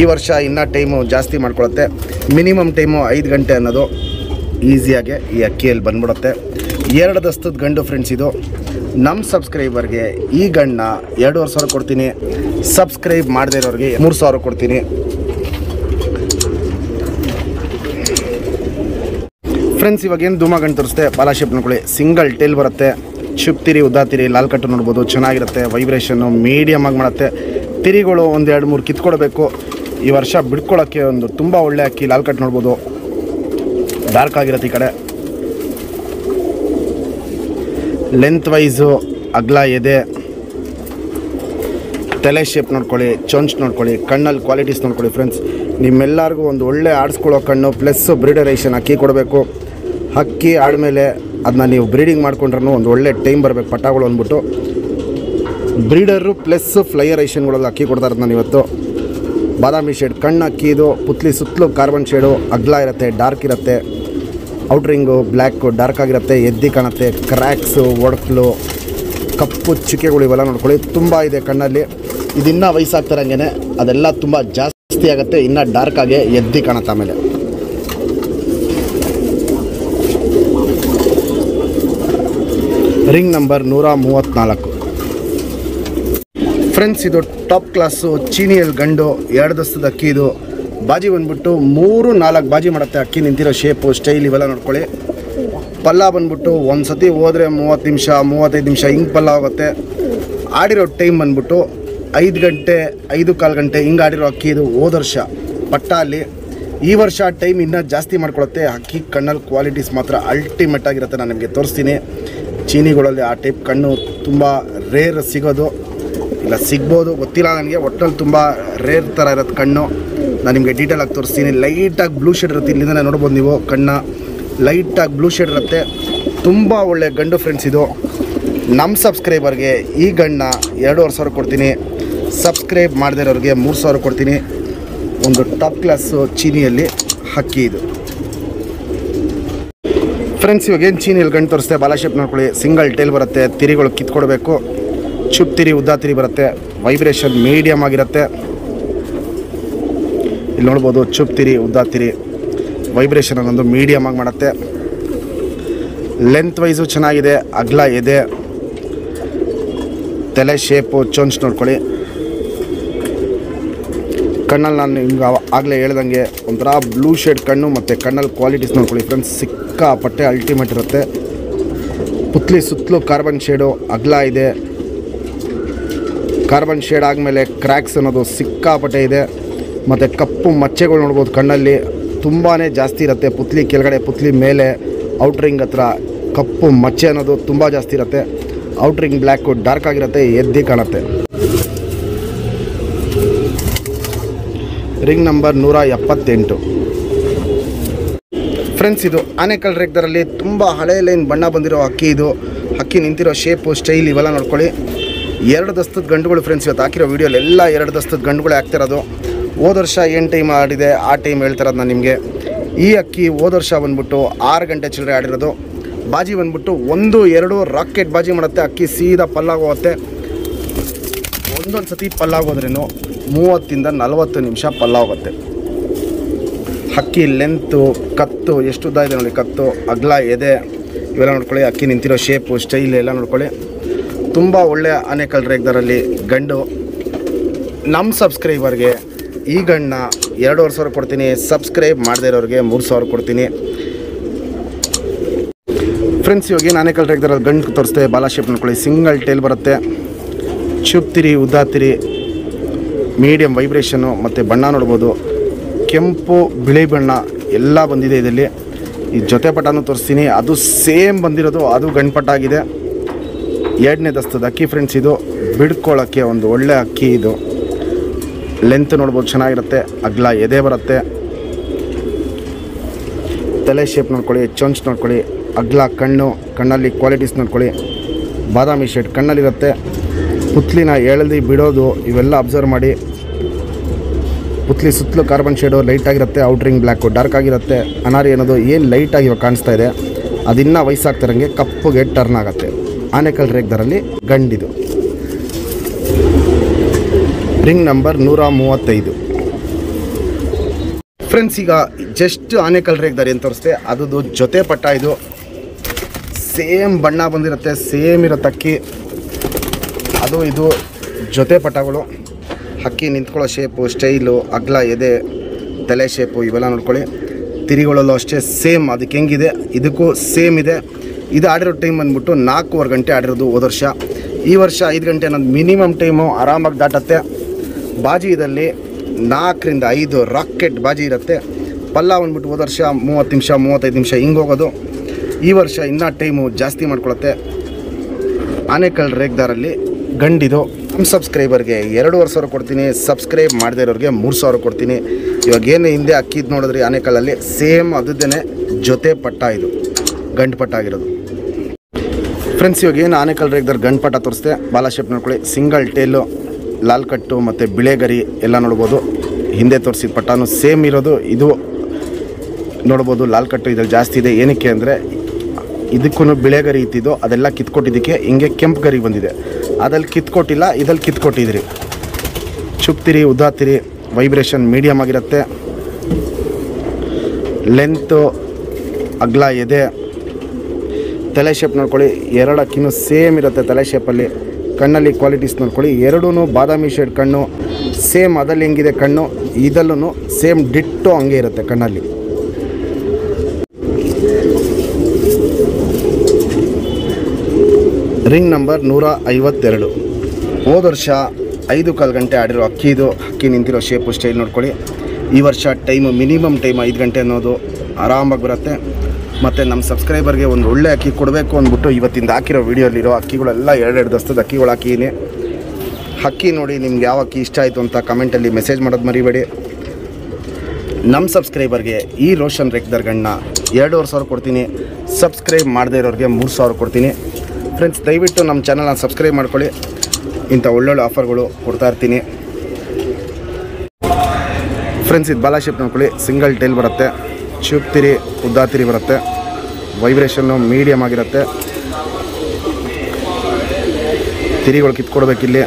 ಈ ವರ್ಷ ಇನ್ನೂ ಟೈಮು ಜಾಸ್ತಿ ಮಾಡ್ಕೊಳುತ್ತೆ. ಮಿನಿಮಮ್ ಟೈಮು ಐದು ಗಂಟೆ ಅನ್ನೋದು ಈಸಿಯಾಗೆ ಈ ಅಕ್ಕಿಯಲ್ಲಿ ಬಂದ್ಬಿಡುತ್ತೆ. ಎರಡು ದಸ್ತದ ಗಂಡು ಫ್ರೆಂಡ್ಸ್ ಇದು. ನಮ್ಮ ಸಬ್ಸ್ಕ್ರೈಬರ್ಗೆ ಈ ಗಣ್ಣ ಎರಡೂವರೆ ಸಾವಿರ ಕೊಡ್ತೀನಿ. ಸಬ್ಸ್ಕ್ರೈಬ್ ಮಾಡದೇ ಇರೋರಿಗೆ ಮೂರು ಸಾವಿರ ಕೊಡ್ತೀನಿ. ಫ್ರೆಂಡ್ಸ್ ಇವಾಗ ಏನು ಧೂಮ ಗಂಟು ತೋರಿಸ್ತೆ ಬಾಲ ಶೇಪ್ ನೋಡ್ಕೊಳ್ಳಿ ಸಿಂಗಲ್ ಟೇಲ್ ಬರುತ್ತೆ. ಚುಪ್ತಿರಿ ಉದ್ದಾತಿರಿ ಲಾಲ್ ಕಟ್ಟು ನೋಡ್ಬೋದು, ಚೆನ್ನಾಗಿರುತ್ತೆ ವೈಬ್ರೇಷನ್ನು ಮೀಡಿಯಮ್ ಆಗಿ ಮಾಡುತ್ತೆ. ತಿರಿಗಳು ಒಂದು ಎರಡು ಮೂರು ಕಿತ್ಕೊಡ್ಬೇಕು. ಈ ವರ್ಷ ಬಿಡ್ಕೊಳ್ಳೋಕ್ಕೆ ಒಂದು ತುಂಬ ಒಳ್ಳೆ ಅಕ್ಕಿ ಲಾಲ್ ಕಟ್ ನೋಡ್ಬೋದು. ಡಾರ್ಕ್ ಆಗಿರುತ್ತೆ ಈ ಕಡೆ. ಲೆಂತ್ ವೈಸು ಅಗ್ಲ ಎದೆ. ತಲೆ ಶೇಪ್ ನೋಡ್ಕೊಳ್ಳಿ, ಚೊಂಚ್ ನೋಡ್ಕೊಳ್ಳಿ, ಕಣ್ಣಲ್ಲಿ ಕ್ವಾಲಿಟೀಸ್ ನೋಡ್ಕೊಳ್ಳಿ ಫ್ರೆಂಡ್ಸ್ ನಿಮ್ಮೆಲ್ಲರಿಗೂ ಒಂದು ಒಳ್ಳೆ ಆಡಿಸ್ಕೊಳ್ಳೋ ಕಣ್ಣು ಪ್ಲಸ್ ಬ್ರಿಡರೇಷನ್ ಅಕ್ಕಿ ಕೊಡಬೇಕು. ಅಕ್ಕಿ ಆದಮೇಲೆ ಅದನ್ನ ನೀವು ಬ್ರೀಡಿಂಗ್ ಮಾಡ್ಕೊಂಡ್ರೂ ಒಂದು ಒಳ್ಳೆ ಟೈಮ್ ಬರಬೇಕು, ಪಟಾಗಳು ಅಂದ್ಬಿಟ್ಟು. ಬ್ರೀಡರು ಪ್ಲಸ್ ಫ್ಲೈಯರ್ ಐಷನ್ಗಳಲ್ಲಿ ಅಕ್ಕಿ ಕೊಡ್ತಾರೆ ನಾನು ಇವತ್ತು ಬಾದಾಮಿ ಶೇಡ್ ಕಣ್ಣು ಅಕ್ಕಿ ಇದು, ಪುತ್ಲಿ ಸುತ್ತಲೂ ಕಾರ್ಬನ್ ಶೇಡು ಅಗ್ಲ ಇರುತ್ತೆ ಡಾರ್ಕ್ ಇರುತ್ತೆ. ಔಟ್ರಿಂಗು ಬ್ಲ್ಯಾಕು ಡಾರ್ಕ್ ಆಗಿರುತ್ತೆ, ಎದ್ದಿ ಕಾಣುತ್ತೆ ಕ್ರ್ಯಾಕ್ಸು ಒಡಕ್ಲು, ಕಪ್ಪು ಚುಕ್ಕೆಗಳು ಇವೆಲ್ಲ ನೋಡ್ಕೊಳ್ಳಿ, ತುಂಬ ಇದೆ ಕಣ್ಣಲ್ಲಿ. ಇದಿನ್ನೂ ವಯಸ್ಸಾಗ್ತಾರಂಗೆ ಅದೆಲ್ಲ ತುಂಬ ಜಾಸ್ತಿ ಆಗುತ್ತೆ, ಇನ್ನೂ ಡಾರ್ಕ್ ಆಗಿ ಎದ್ದಿ ಕಾಣುತ್ತೆ ಆಮೇಲೆ. ರಿಂಗ್ ನಂಬರ್ ನೂರ ಮೂವತ್ತ್ನಾಲ್ಕು ಫ್ರೆಂಡ್ಸ್, ಇದು ಟಾಪ್ ಕ್ಲಾಸು ಚೀನಿಯಲ್ಲಿ ಗಂಡು ಎರಡು ದಸ್ತದ ಅಕ್ಕಿ ಇದು. ಬಾಜಿ ಬಂದ್ಬಿಟ್ಟು ಮೂರು ನಾಲ್ಕು ಬಾಜಿ ಮಾಡುತ್ತೆ ಅಕ್ಕಿ, ನಿಂತಿರೋ ಶೇಪು ಸ್ಟೈಲ್ ಇವೆಲ್ಲ ನೋಡ್ಕೊಳ್ಳಿ. ಪಲ್ಲ ಬಂದ್ಬಿಟ್ಟು ಒಂದು ಸತಿ ಹೋದರೆ ಮೂವತ್ತು ನಿಮಿಷ, ಮೂವತ್ತೈದು ನಿಮಿಷ ಹಿಂಗೆ ಪಲ್ಲ ಆಗುತ್ತೆ. ಆಡಿರೋ ಟೈಮ್ ಬಂದ್ಬಿಟ್ಟು ಐದು ಗಂಟೆ, ಐದು ಕಾಲು ಗಂಟೆ ಹಿಂಗೆ ಆಡಿರೋ ಅಕ್ಕಿ ಇದು ಹೋದ ವರ್ಷ. ಪಟ್ಟ ಅಲ್ಲಿ. ಈ ವರ್ಷ ಟೈಮ್ ಇನ್ನೂ ಜಾಸ್ತಿ ಮಾಡ್ಕೊಳುತ್ತೆ. ಅಕ್ಕಿ ಕಣ್ಣಲ್ಲಿ ಕ್ವಾಲಿಟೀಸ್ ಮಾತ್ರ ಅಲ್ಟಿಮೇಟ್ ಆಗಿರುತ್ತೆ, ನಾನು ನಿಮಗೆ ತೋರಿಸ್ತೀನಿ. ಚೀನಿಗಳಲ್ಲಿ ಆ ಟೈಪ್ ಕಣ್ಣು ತುಂಬ ರೇರ್ ಸಿಗೋದು. ಇಲ್ಲ, ಸಿಗ್ಬೋದು, ಗೊತ್ತಿಲ್ಲ ನನಗೆ. ಒಟ್ಟಲ್ಲಿ ತುಂಬ ರೇರ್ ಥರ ಇರೋದು ಕಣ್ಣು. ನಾನು ನಿಮಗೆ ಡೀಟೇಲಾಗಿ ತೋರಿಸ್ತೀನಿ. ಲೈಟಾಗಿ ಬ್ಲೂ ಶೇಡ್ ಇರುತ್ತೆ. ಇಲ್ಲಿಂದ ನೋಡ್ಬೋದು ನೀವು ಕಣ್ಣ. ಲೈಟಾಗಿ ಬ್ಲೂ ಶೇಡ್ ಇರುತ್ತೆ. ತುಂಬ ಒಳ್ಳೆ ಗಂಡು ಫ್ರೆಂಡ್ಸ್ ಇದು. ನಮ್ಮ ಸಬ್ಸ್ಕ್ರೈಬರ್ಗೆ ಈ ಗಣ್ಣ ಎರಡೂವರೆ ಸಾವಿರ ಕೊಡ್ತೀನಿ. ಸಬ್ಸ್ಕ್ರೈಬ್ ಮಾಡದೇ ಇರೋರಿಗೆ ಮೂರು ಸಾವಿರ ಕೊಡ್ತೀನಿ. ಒಂದು ಟಾಪ್ ಕ್ಲಾಸು ಚೀನಿಯಲ್ಲಿ ಹಕ್ಕಿ ಇದು. ಫ್ರೆಂಡ್ಸ್ ಇವಾಗ ಏನು ಚೀನಿಯಲ್ಲಿ ಗಂಡು ತೋರಿಸ್ತೆ ಬಾಲ ಶೇಪ್ ನೋಡ್ಕೊಳ್ಳಿ. ಸಿಂಗಲ್ ಟೇಲ್ ಬರುತ್ತೆ, ತಿರಿಗಳು ಕಿತ್ಕೊಡ್ಬೇಕು. ಚುಪ್ ತಿರಿ, ಉದ್ದ ತಿರಿ ಬರುತ್ತೆ. ವೈಬ್ರೇಷನ್ ಮೀಡಿಯಮ್ ಆಗಿರುತ್ತೆ. ಇಲ್ಲಿ ನೋಡ್ಬೋದು, ಚುಪ್ ತಿರಿ, ಉದ್ದ ತಿರಿ. ವೈಬ್ರೇಷನ್ ಅನ್ನೊಂದು ಮೀಡಿಯಮ್ ಆಗಿ ಮಾಡುತ್ತೆ. ಲೆಂತ್ ವೈಸು ಚೆನ್ನಾಗಿದೆ, ಅಗ್ಲ ಇದೆ. ತಲೆ ಶೇಪು ಚೊಂಚ್ ನೋಡ್ಕೊಳ್ಳಿ. ಕಣ್ಣಲ್ಲಿ ನಾನು ನಿಮ್ಗೆ ಆಗಲೇ ಹೇಳ್ದಂಗೆ ಒಂಥರ ಬ್ಲೂ ಶೇಡ್ ಕಣ್ಣು ಮತ್ತು ಕಣ್ಣಲ್ಲಿ ಕ್ವಾಲಿಟೀಸ್ ನೋಡ್ಕೊಳ್ಳಿ ಫ್ರೆಂಡ್ಸ್ ಸಿಕ್ಕಾಪಟ್ಟೆ ಅಲ್ಟಿಮೇಟ್ ಇರುತ್ತೆ. ಪುತ್ಲಿ ಸುತ್ತಲೂ ಕಾರ್ಬನ್ ಶೇಡು ಅಗ್ಲ ಇದೆ. ಕಾರ್ಬನ್ ಶೇಡ್ ಆದಮೇಲೆ ಕ್ರ್ಯಾಕ್ಸ್ ಅನ್ನೋದು ಸಿಕ್ಕಾಪಟ್ಟೆ ಇದೆ. ಮತ್ತು ಕಪ್ಪು ಮಚ್ಚೆಗಳು ನೋಡ್ಬೋದು ಕಣ್ಣಲ್ಲಿ. ತುಂಬಾ ಜಾಸ್ತಿ ಇರುತ್ತೆ. ಪುತ್ಲಿ ಕೆಳಗಡೆ, ಪುತ್ಲಿ ಮೇಲೆ ಔಟ್ರಿಂಗ್ ಹತ್ರ ಕಪ್ಪು ಮಚ್ಚೆ ಅನ್ನೋದು ತುಂಬ ಜಾಸ್ತಿ ಇರುತ್ತೆ. ಔಟ್ರಿಂಗ್ ಬ್ಲ್ಯಾಕು ಡಾರ್ಕ್ ಆಗಿರುತ್ತೆ. ಎದ್ದಿ ಕಾಣುತ್ತೆ. ರಿಂಗ್ ನಂಬರ್ ನೂರ ಎಪ್ಪತ್ತೆಂಟು. ಫ್ರೆಂಡ್ಸ್ ಇದು ಆನೆಕಲ್ ರೇಗ್ದರಲ್ಲಿ ತುಂಬ ಹಳೆ ಲೈನ್ ಬಣ್ಣ ಬಂದಿರೋ ಅಕ್ಕಿ ಇದು. ಅಕ್ಕಿ ನಿಂತಿರೋ ಶೇಪು ಸ್ಟೈಲ್ ಇವೆಲ್ಲ ನೋಡ್ಕೊಳ್ಳಿ. ಎರಡು ದಸ್ತದ ಗಂಡುಗಳು ಫ್ರೆಂಡ್ಸ್ ಇವತ್ತು ಹಾಕಿರೋ ವೀಡಿಯೋಲಿ ಎಲ್ಲ ಎರಡು ದಸ್ತದ ಗಂಡುಗಳೇ ಆಗ್ತಿರೋದು ಹೋದ ವರ್ಷ ಏನು ಟೈಮ್ ಆಡಿದೆ, ಆ ಟೈಮ್ ಹೇಳ್ತಿರೋದು ನಾನು ನಿಮಗೆ. ಈ ಅಕ್ಕಿ ಹೋದ ವರ್ಷ ಬಂದ್ಬಿಟ್ಟು ಆರು ಗಂಟೆ ಚಿಲ್ಲರೆ ಆಡಿರೋದು. ಬಾಜಿ ಬಂದ್ಬಿಟ್ಟು ಒಂದು, ಎರಡು ರಾಕೆಟ್ ಬಾಜಿ ಮಾಡುತ್ತೆ ಅಕ್ಕಿ ಸೀದಾ ಪಲ್ಲಾಗಿ ಹೋಗುತ್ತೆ ಒಂದೊಂದು ಸತಿ ಪಲ್ಲಾಗೋದ್ರೂ ಮೂವತ್ತಿಂದ ನಲವತ್ತು ನಿಮಿಷ ಪಲ್ಲಾಗುತ್ತೆ. ಹಕ್ಕಿ ಲೆಂತು ಕತ್ತು, ಎಷ್ಟು ಉದ್ದ ಇದೆ ನೋಡಿ ಕತ್ತು, ಅಗ್ಲ, ಎದೆ, ಇವೆಲ್ಲ ನೋಡ್ಕೊಳ್ಳಿ, ಅಕ್ಕಿ ನಿಂತಿರೋ ಶೇಪು ಸ್ಟೈಲ್ ಎಲ್ಲ ನೋಡ್ಕೊಳ್ಳಿ. ತುಂಬ ಒಳ್ಳೆಯ ಆನೆಕಲ್ ರೇಗ್ದರಲ್ಲಿ ಗಂಡು. ನಮ್ಮ ಸಬ್ಸ್ಕ್ರೈಬರ್ಗೆ ಈ ಗಂಡನ್ನ ಎರಡೂವರೆ ಸಾವಿರ ಕೊಡ್ತೀನಿ, ಸಬ್ಸ್ಕ್ರೈಬ್ ಮಾಡದೇ ಇರೋರಿಗೆ ಮೂರು ಸಾವಿರ ಕೊಡ್ತೀನಿ. ಫ್ರೆಂಡ್ಸ್ ಇವಾಗ ಏನು ಆನೆಕಲ್ ರೇಗ್ದರಲ್ಲಿ ಗಂಡು ತೋರಿಸ್ತೆ ಬಾಲ ಶೇಪ್ ನೋಡ್ಕೊಳ್ಳಿ ಸಿಂಗಲ್ ಟೇಲ್ ಬರುತ್ತೆ. ಚುಪ್ತಿರಿ, ಉದ್ದಾತಿರಿ ಮೀಡಿಯಂ ವೈಬ್ರೇಷನ್ನು ಮತ್ತು ಬಣ್ಣ ನೋಡ್ಬೋದು. ಕೆಂಪು, ಬಿಳಿ ಬಣ್ಣ ಎಲ್ಲ ಬಂದಿದೆ ಇದರಲ್ಲಿ. ಈ ಜೊತೆ ಪಟಾನು ತೋರಿಸ್ತೀನಿ. ಅದು ಸೇಮ್ ಬಂದಿರೋದು, ಅದು ಗಂಡ್ಪಟ ಆಗಿದೆ ಎರಡನೇ ದಸ್ತದ ಅಕ್ಕಿ ಫ್ರೆಂಡ್ಸ್ ಇದು. ಬಿಡ್ಕೊಳ್ಳೋಕ್ಕೆ ಒಂದು ಒಳ್ಳೆ ಅಕ್ಕಿ ಇದು. ಲೆಂತ್ ನೋಡ್ಬೋದು, ಚೆನ್ನಾಗಿರುತ್ತೆ. ಅಗ್ಲ ಎದೆ ಬರುತ್ತೆ. ತಲೆ ಶೇಪ್ ನೋಡ್ಕೊಳ್ಳಿ, ಚೊಂಚ್ ನೋಡ್ಕೊಳ್ಳಿ. ಅಗ್ಲ, ಕಣ್ಣು, ಕಣ್ಣಲ್ಲಿ ಕ್ವಾಲಿಟೀಸ್ ನೋಡ್ಕೊಳ್ಳಿ. ಬಾದಾಮಿ ಶೇಡ್ ಕಣ್ಣಲ್ಲಿರುತ್ತೆ. ಪುತ್ಲಿನ ಎಳದಿ ಬಿಡೋದು ಇವೆಲ್ಲ ಅಬ್ಸರ್ವ್ ಮಾಡಿ. ಪುತ್ಲಿ ಸುತ್ತಲೂ ಕಾರ್ಬನ್ ಶೇಡು ಲೈಟ್ ಆಗಿರುತ್ತೆ ಔಟ್ರಿಂಗ್ ಬ್ಲ್ಯಾಕು ಡಾರ್ಕ್ ಆಗಿರುತ್ತೆ. ಅನಾರಿ ಅನ್ನೋದು ಏನು ಲೈಟಾಗಿ ಇವಾಗ ಕಾಣಿಸ್ತಾ ಇದೆ. ಅದಿನ್ನೂ ವಯಸ್ಸಾಗ್ತಿರಂಗೆ ಕಪ್ಪುಗೆ ಟರ್ನ್ ಆಗುತ್ತೆ. ಆನೆಕಲ್ ರೇಗ್ದರಲ್ಲಿ ಗಂಡಿದು. ರಿಂಗ್ ನಂಬರ್ ನೂರ ಮೂವತ್ತೈದು. ಫ್ರೆಂಡ್ಸ್ ಈಗ ಜಸ್ಟ್ ಆನೆಕಲ್ ರೇಗ್ದಾರಿ ಅಂತ ತೋರಿಸ್ತೆ ಅದು ಜೊತೆ ಪಟ್ಟ ಇದು. ಸೇಮ್ ಬಣ್ಣ ಬಂದಿರುತ್ತೆ ಸೇಮ್ ಇರೋ ಅಕ್ಕಿ. ಅದು ಇದು ಜೊತೆ ಪಟಗಳು. ಹಕ್ಕಿ ನಿಂತ್ಕೊಳ್ಳೋ ಶೇಪು ಸ್ಟೈಲು ಅಗ್ಲ, ಎದೆ, ತಲೆ ಶೇಪು ಇವೆಲ್ಲ ನೋಡ್ಕೊಳ್ಳಿ. ತಿರಿಗಳಲ್ಲೂ ಅಷ್ಟೇ ಸೇಮ್ ಅದಕ್ಕೆ ಹೆಂಗಿದೆ? ಇದಕ್ಕೂ ಸೇಮ್ ಇದೆ. ಇದು ಆಡಿರೋ ಟೈಮ್ ಬಂದ್ಬಿಟ್ಟು ನಾಲ್ಕೂವರೆ ಗಂಟೆ ಆಡಿರೋದು ಹೋದ ವರ್ಷ. ಈ ವರ್ಷ ಐದು ಗಂಟೆ ಅನ್ನೋದು ಮಿನಿಮಮ್ ಟೈಮು ಆರಾಮಾಗಿ ದಾಟತ್ತೆ. ಬಾಜಿ ಇದರಲ್ಲಿ ನಾಲ್ಕರಿಂದ ಐದು ರಾಕೆಟ್ ಬಾಜಿ ಇರುತ್ತೆ. ಪಲ್ಲ ಬಂದ್ಬಿಟ್ಟು ಹೋದ ವರ್ಷ ಮೂವತ್ತು ನಿಮಿಷ, ಮೂವತ್ತೈದು ನಿಮಿಷ ಹಿಂಗೆ ಹೋಗೋದು. ಈ ವರ್ಷ ಇನ್ನೂ ಟೈಮು ಜಾಸ್ತಿ ಮಾಡ್ಕೊಳತ್ತೆ. ಆನೆಕಲ್ ರೇಗ್ದಾರಲ್ಲಿ ಗಂಡಿದು ನಮ್ಮ ಸಬ್ಸ್ಕ್ರೈಬರ್ಗೆ ಎರಡೂವರೆ ಸಾವಿರ ಕೊಡ್ತೀನಿ, ಸಬ್ಸ್ಕ್ರೈಬ್ ಮಾಡದೇ ಇರೋರಿಗೆ ಮೂರು ಸಾವಿರ ಕೊಡ್ತೀನಿ. ಇವಾಗ ಏನು ಹಿಂದೆ ಅಕ್ಕಿದ್ದು ನೋಡಿದ್ರಿ ಆನೆಕಲ್ಲಲ್ಲಿ ಸೇಮ್ ಅದದ್ದೇನೆ ಜೊತೆ ಪಟ್ಟ ಇದು ಗಂಟು ಪಟ್ಟ ಆಗಿರೋದು. ಫ್ರೆಂಡ್ಸ್ ಇವಾಗ ಏನು ಆನೆಕಲ್ ರೇಗ್ದರ್ ಪಟ್ಟ ತೋರಿಸ್ದೆ ಬಾಲ ಶೇಪ್ ನೋಡ್ಕೊಳ್ಳಿ, ಸಿಂಗಲ್ ಟೇಲು, ಲಾಲ್ ಕಟ್ಟು ಮತ್ತು ಬಿಳೆಗರಿ ಎಲ್ಲ ನೋಡ್ಬೋದು. ಹಿಂದೆ ತೋರಿಸಿದ ಪಟ್ಟನೂ ಸೇಮ್ ಇರೋದು, ಇದು ನೋಡ್ಬೋದು, ಲಾಲ್ ಕಟ್ಟು ಇದ್ರಲ್ಲಿ ಜಾಸ್ತಿ ಇದೆ. ಏನಕ್ಕೆ ಅಂದರೆ ಇದಕ್ಕೂ ಬಿಳೆಗರಿ ಇತ್ತಿದ್ದು, ಅದೆಲ್ಲ ಕಿತ್ಕೊಟ್ಟಿದ್ದಕ್ಕೆ ಹಿಂಗೆ ಕೆಂಪು ಗರಿ ಬಂದಿದೆ. ಅದಲ್ಲಿ ಕಿತ್ಕೊಟ್ಟಿಲ್ಲ ಇದಲ್ಲಿ ಕಿತ್ಕೊಟ್ಟಿದ್ರಿ. ಚುಪ್ತಿರಿ ಉದ್ದಾತಿರಿ ವೈಬ್ರೇಷನ್ ಮೀಡಿಯಮ್ ಆಗಿರುತ್ತೆ. ಲೆಂತು ಅಗ್ಲ ಎದೆ. ತಲೆ ಶೇಪ್ ನೋಡ್ಕೊಳ್ಳಿ ಎರಡು ಅಕ್ಕಿನೂ ಸೇಮ್ ಇರುತ್ತೆ ತಲೆ ಶೇಪಲ್ಲಿ ಕಣ್ಣಲ್ಲಿ ಕ್ವಾಲಿಟೀಸ್ ನೋಡ್ಕೊಳ್ಳಿ ಎರಡೂ ಬಾದಾಮಿ ಶೇಡ್ ಕಣ್ಣು ಸೇಮ್ ಅದಲ್ಲಿ ಹೆಂಗಿದೆ ಕಣ್ಣು ಇದಲ್ಲೂ ಸೇಮ್ ಡಿಟ್ಟು ಹಂಗೆ ಇರುತ್ತೆ ಕಣ್ಣಲ್ಲಿ. ರಿಂಗ್ ನಂಬರ್ ನೂರ ಐವತ್ತೆರಡು. ಹೋದ ವರ್ಷ ಐದು ಕಾಲು ಗಂಟೆ ಆಡಿರೋ ಅಕ್ಕಿದು, ಅಕ್ಕಿ ನಿಂತಿರೋ ಶೇಪು ಸ್ಟೈಲ್ ನೋಡ್ಕೊಳ್ಳಿ. ಈ ವರ್ಷ ಟೈಮು ಮಿನಿಮಮ್ ಟೈಮ್ ಐದು ಗಂಟೆ ಅನ್ನೋದು ಆರಾಮಾಗಿ ಬರುತ್ತೆ. ಮತ್ತು ನಮ್ಮ ಸಬ್ಸ್ಕ್ರೈಬರ್ಗೆ ಒಂದು ಒಳ್ಳೆ ಅಕ್ಕಿ ಕೊಡಬೇಕು ಅಂದ್ಬಿಟ್ಟು ಇವತ್ತಿಂದ ಹಾಕಿರೋ ವೀಡಿಯೋಲಿರೋ ಅಕ್ಕಿಗಳೆಲ್ಲ ಎರಡೆರಡು ದಸ್ತದ ಅಕ್ಕಿಗಳು ಹಾಕಿದ್ದೀನಿ ಅಕ್ಕಿ ನೋಡಿ ನಿಮ್ಗೆ ಯಾವ ಅಕ್ಕಿ ಇಷ್ಟ ಆಯಿತು ಅಂತ ಕಮೆಂಟಲ್ಲಿ ಮೆಸೇಜ್ ಮಾಡೋದು ಮರಿಬೇಡಿ. ನಮ್ಮ ಸಬ್ಸ್ಕ್ರೈಬರ್ಗೆ ಈ ರೋಷನ್ ರೆಕ್ದರ್ಗಣ್ಣ ಎರಡೂವರೆ ಸಾವಿರ ಕೊಡ್ತೀನಿ. ಸಬ್ಸ್ಕ್ರೈಬ್ ಮಾಡದೇ ಇರೋರಿಗೆ ಮೂರು ಸಾವಿರ ಕೊಡ್ತೀನಿ. ಫ್ರೆಂಡ್ಸ್, ದಯವಿಟ್ಟು ನಮ್ಮ ಚಾನಲ್ನ ಸಬ್ಸ್ಕ್ರೈಬ್ ಮಾಡ್ಕೊಳ್ಳಿ. ಇಂಥ ಒಳ್ಳೊಳ್ಳೆ ಆಫರ್ಗಳು ಕೊಡ್ತಾ ಇರ್ತೀನಿ. ಫ್ರೆಂಡ್ಸ್ ಇದು ಬಾಲ ಶೇಪ್ ನೋಡ್ಕೊಳ್ಳಿ. ಸಿಂಗಲ್ ಟೈಲ್ ಬರುತ್ತೆ. ಚೂಪ್ತಿರಿ ಉದ್ದಾತಿರಿ ಬರುತ್ತೆ. ವೈಬ್ರೇಷನ್ನು ಮೀಡಿಯಮ್ ಆಗಿರುತ್ತೆ. ತಿರಿಗಳು ಕಿತ್ಕೊಡ್ಬೇಕಿಲ್ಲಿ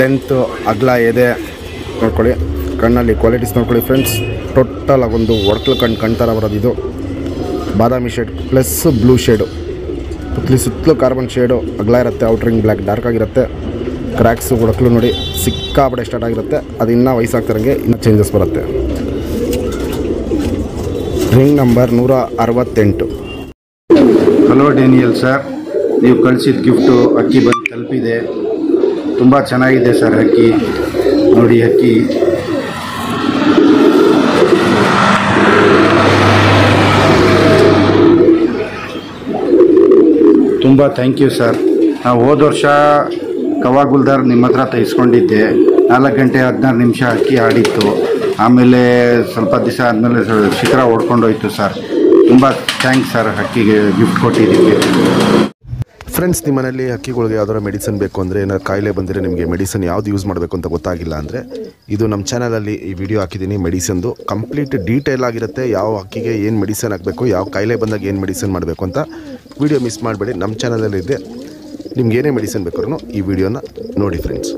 ಲೆಂತು ಅಗ್ಲ ಎದೆ ನೋಡ್ಕೊಳ್ಳಿ. ಕಣ್ಣಲ್ಲಿ ಕ್ವಾಲಿಟೀಸ್ ನೋಡ್ಕೊಳ್ಳಿ ಫ್ರೆಂಡ್ಸ್ ಟೋಟಲ್ ಆಗೊಂದು ಒಡ್ಕಲ್ ಕಣ್ಣು ಕಣ್ತಾರ ಬರೋದು ಇದು. ಬಾದಾಮಿ ಶೇಡ್ ಪ್ಲಸ್ ಬ್ಲೂ ಶೇಡು. ಸುತ್ತಲೂ ಸುತ್ತಲೂ ಕಾರ್ಬನ್ ಶೇಡು. ಅಗ್ಲ ಇರುತ್ತೆ ಔಟ್ರಿಂಗ್ ಬ್ಲ್ಯಾಕ್ ಡಾರ್ಕ್ ಆಗಿರುತ್ತೆ. ಕ್ರ್ಯಾಕ್ಸು ಒಡಕಲು ನೋಡಿ ಸಿಕ್ಕಾಪಡೆ ಸ್ಟಾರ್ಟ್ ಆಗಿರುತ್ತೆ. ಅದು ಇನ್ನೂ ವಯಸ್ಸಾಗ್ತಿರಂಗೆ ಇನ್ನೂ ಚೇಂಜಸ್ ಬರುತ್ತೆ. ರಿಂಗ್ ನಂಬರ್ ನೂರ ಅರವತ್ತೆಂಟು ಹಲೋ ಡೇನಿಯಲ್ ಸರ್ ನೀವು ಕಳಿಸಿದ ಗಿಫ್ಟು ಅಕ್ಕಿ ಬಂದು ತಲುಪಿದೆ. ತುಂಬ ಚೆನ್ನಾಗಿದೆ ಸರ್ ಅಕ್ಕಿ. ನೋಡಿ ಅಕ್ಕಿ. ತುಂಬ ಥ್ಯಾಂಕ್ ಯು ಸರ್ ನಾವು ಹೋದ ವರ್ಷ ಕವಾ ಗುಲ್ದಾರ್ ನಿಮ್ಮ ಹತ್ರ ತೆಗೆಸ್ಕೊಂಡಿದ್ದೆ. ನಾಲ್ಕು ಗಂಟೆ ಹದಿನಾರು ನಿಮಿಷ ಅಕ್ಕಿ ಆಡಿತ್ತು. ಆಮೇಲೆ ಸ್ವಲ್ಪ ದಿವಸ ಆದಮೇಲೆ ಶಿಖರ ಓಡ್ಕೊಂಡೋಯ್ತು ಸರ್ ತುಂಬ ಥ್ಯಾಂಕ್ಸ್ ಸರ್ ಅಕ್ಕಿಗೆ ಗಿಫ್ಟ್ ಕೊಟ್ಟಿದ್ದಕ್ಕೆ. ಫ್ರೆಂಡ್ಸ್ ನಿಮ್ಮ ಮನೇಲಿ ಹಕ್ಕಿಗಳಿಗೆ ಯಾವ್ದಾರು ಮೆಡಿಸನ್ ಬೇಕು ಅಂದರೆ ಏನಾದ್ರು ಕಾಯಿಲೆ ಬಂದರೆ ನಿಮಗೆ ಮೆಡಿಸನ್ ಯಾವ್ದು ಯೂಸ್ ಮಾಡಬೇಕು ಅಂತ ಗೊತ್ತಾಗಿಲ್ಲ ಅಂದರೆ ಇದು ನಮ್ಮ ಚಾನಲಲ್ಲಿ ಈ ವಿಡಿಯೋ ಹಾಕಿದ್ದೀನಿ ಮೆಡಿಸನ್ದು ಕಂಪ್ಲೀಟ್ ಡೀಟೇಲ್ ಆಗಿರುತ್ತೆ ಯಾವ ಹಕ್ಕಿಗೆ ಏನು ಮೆಡಿಸನ್ ಹಾಕಬೇಕು, ಯಾವ ಕಾಯಿಲೆ ಬಂದಾಗ ಏನು ಮೆಡಿಸನ್ ಮಾಡಬೇಕು ಅಂತ ವಿಡಿಯೋ ಮಿಸ್ ಮಾಡಬೇಡಿ. ನಮ್ಮ ಚಾನಲಲ್ಲಿ ಇದೆ. ನಿಮ್ಗೆ ಏನೇ ಮೆಡಿಸನ್ ಬೇಕಾದ್ರೂ ಈ ವಿಡಿಯೋನ ನೋಡಿ ಫ್ರೆಂಡ್ಸ್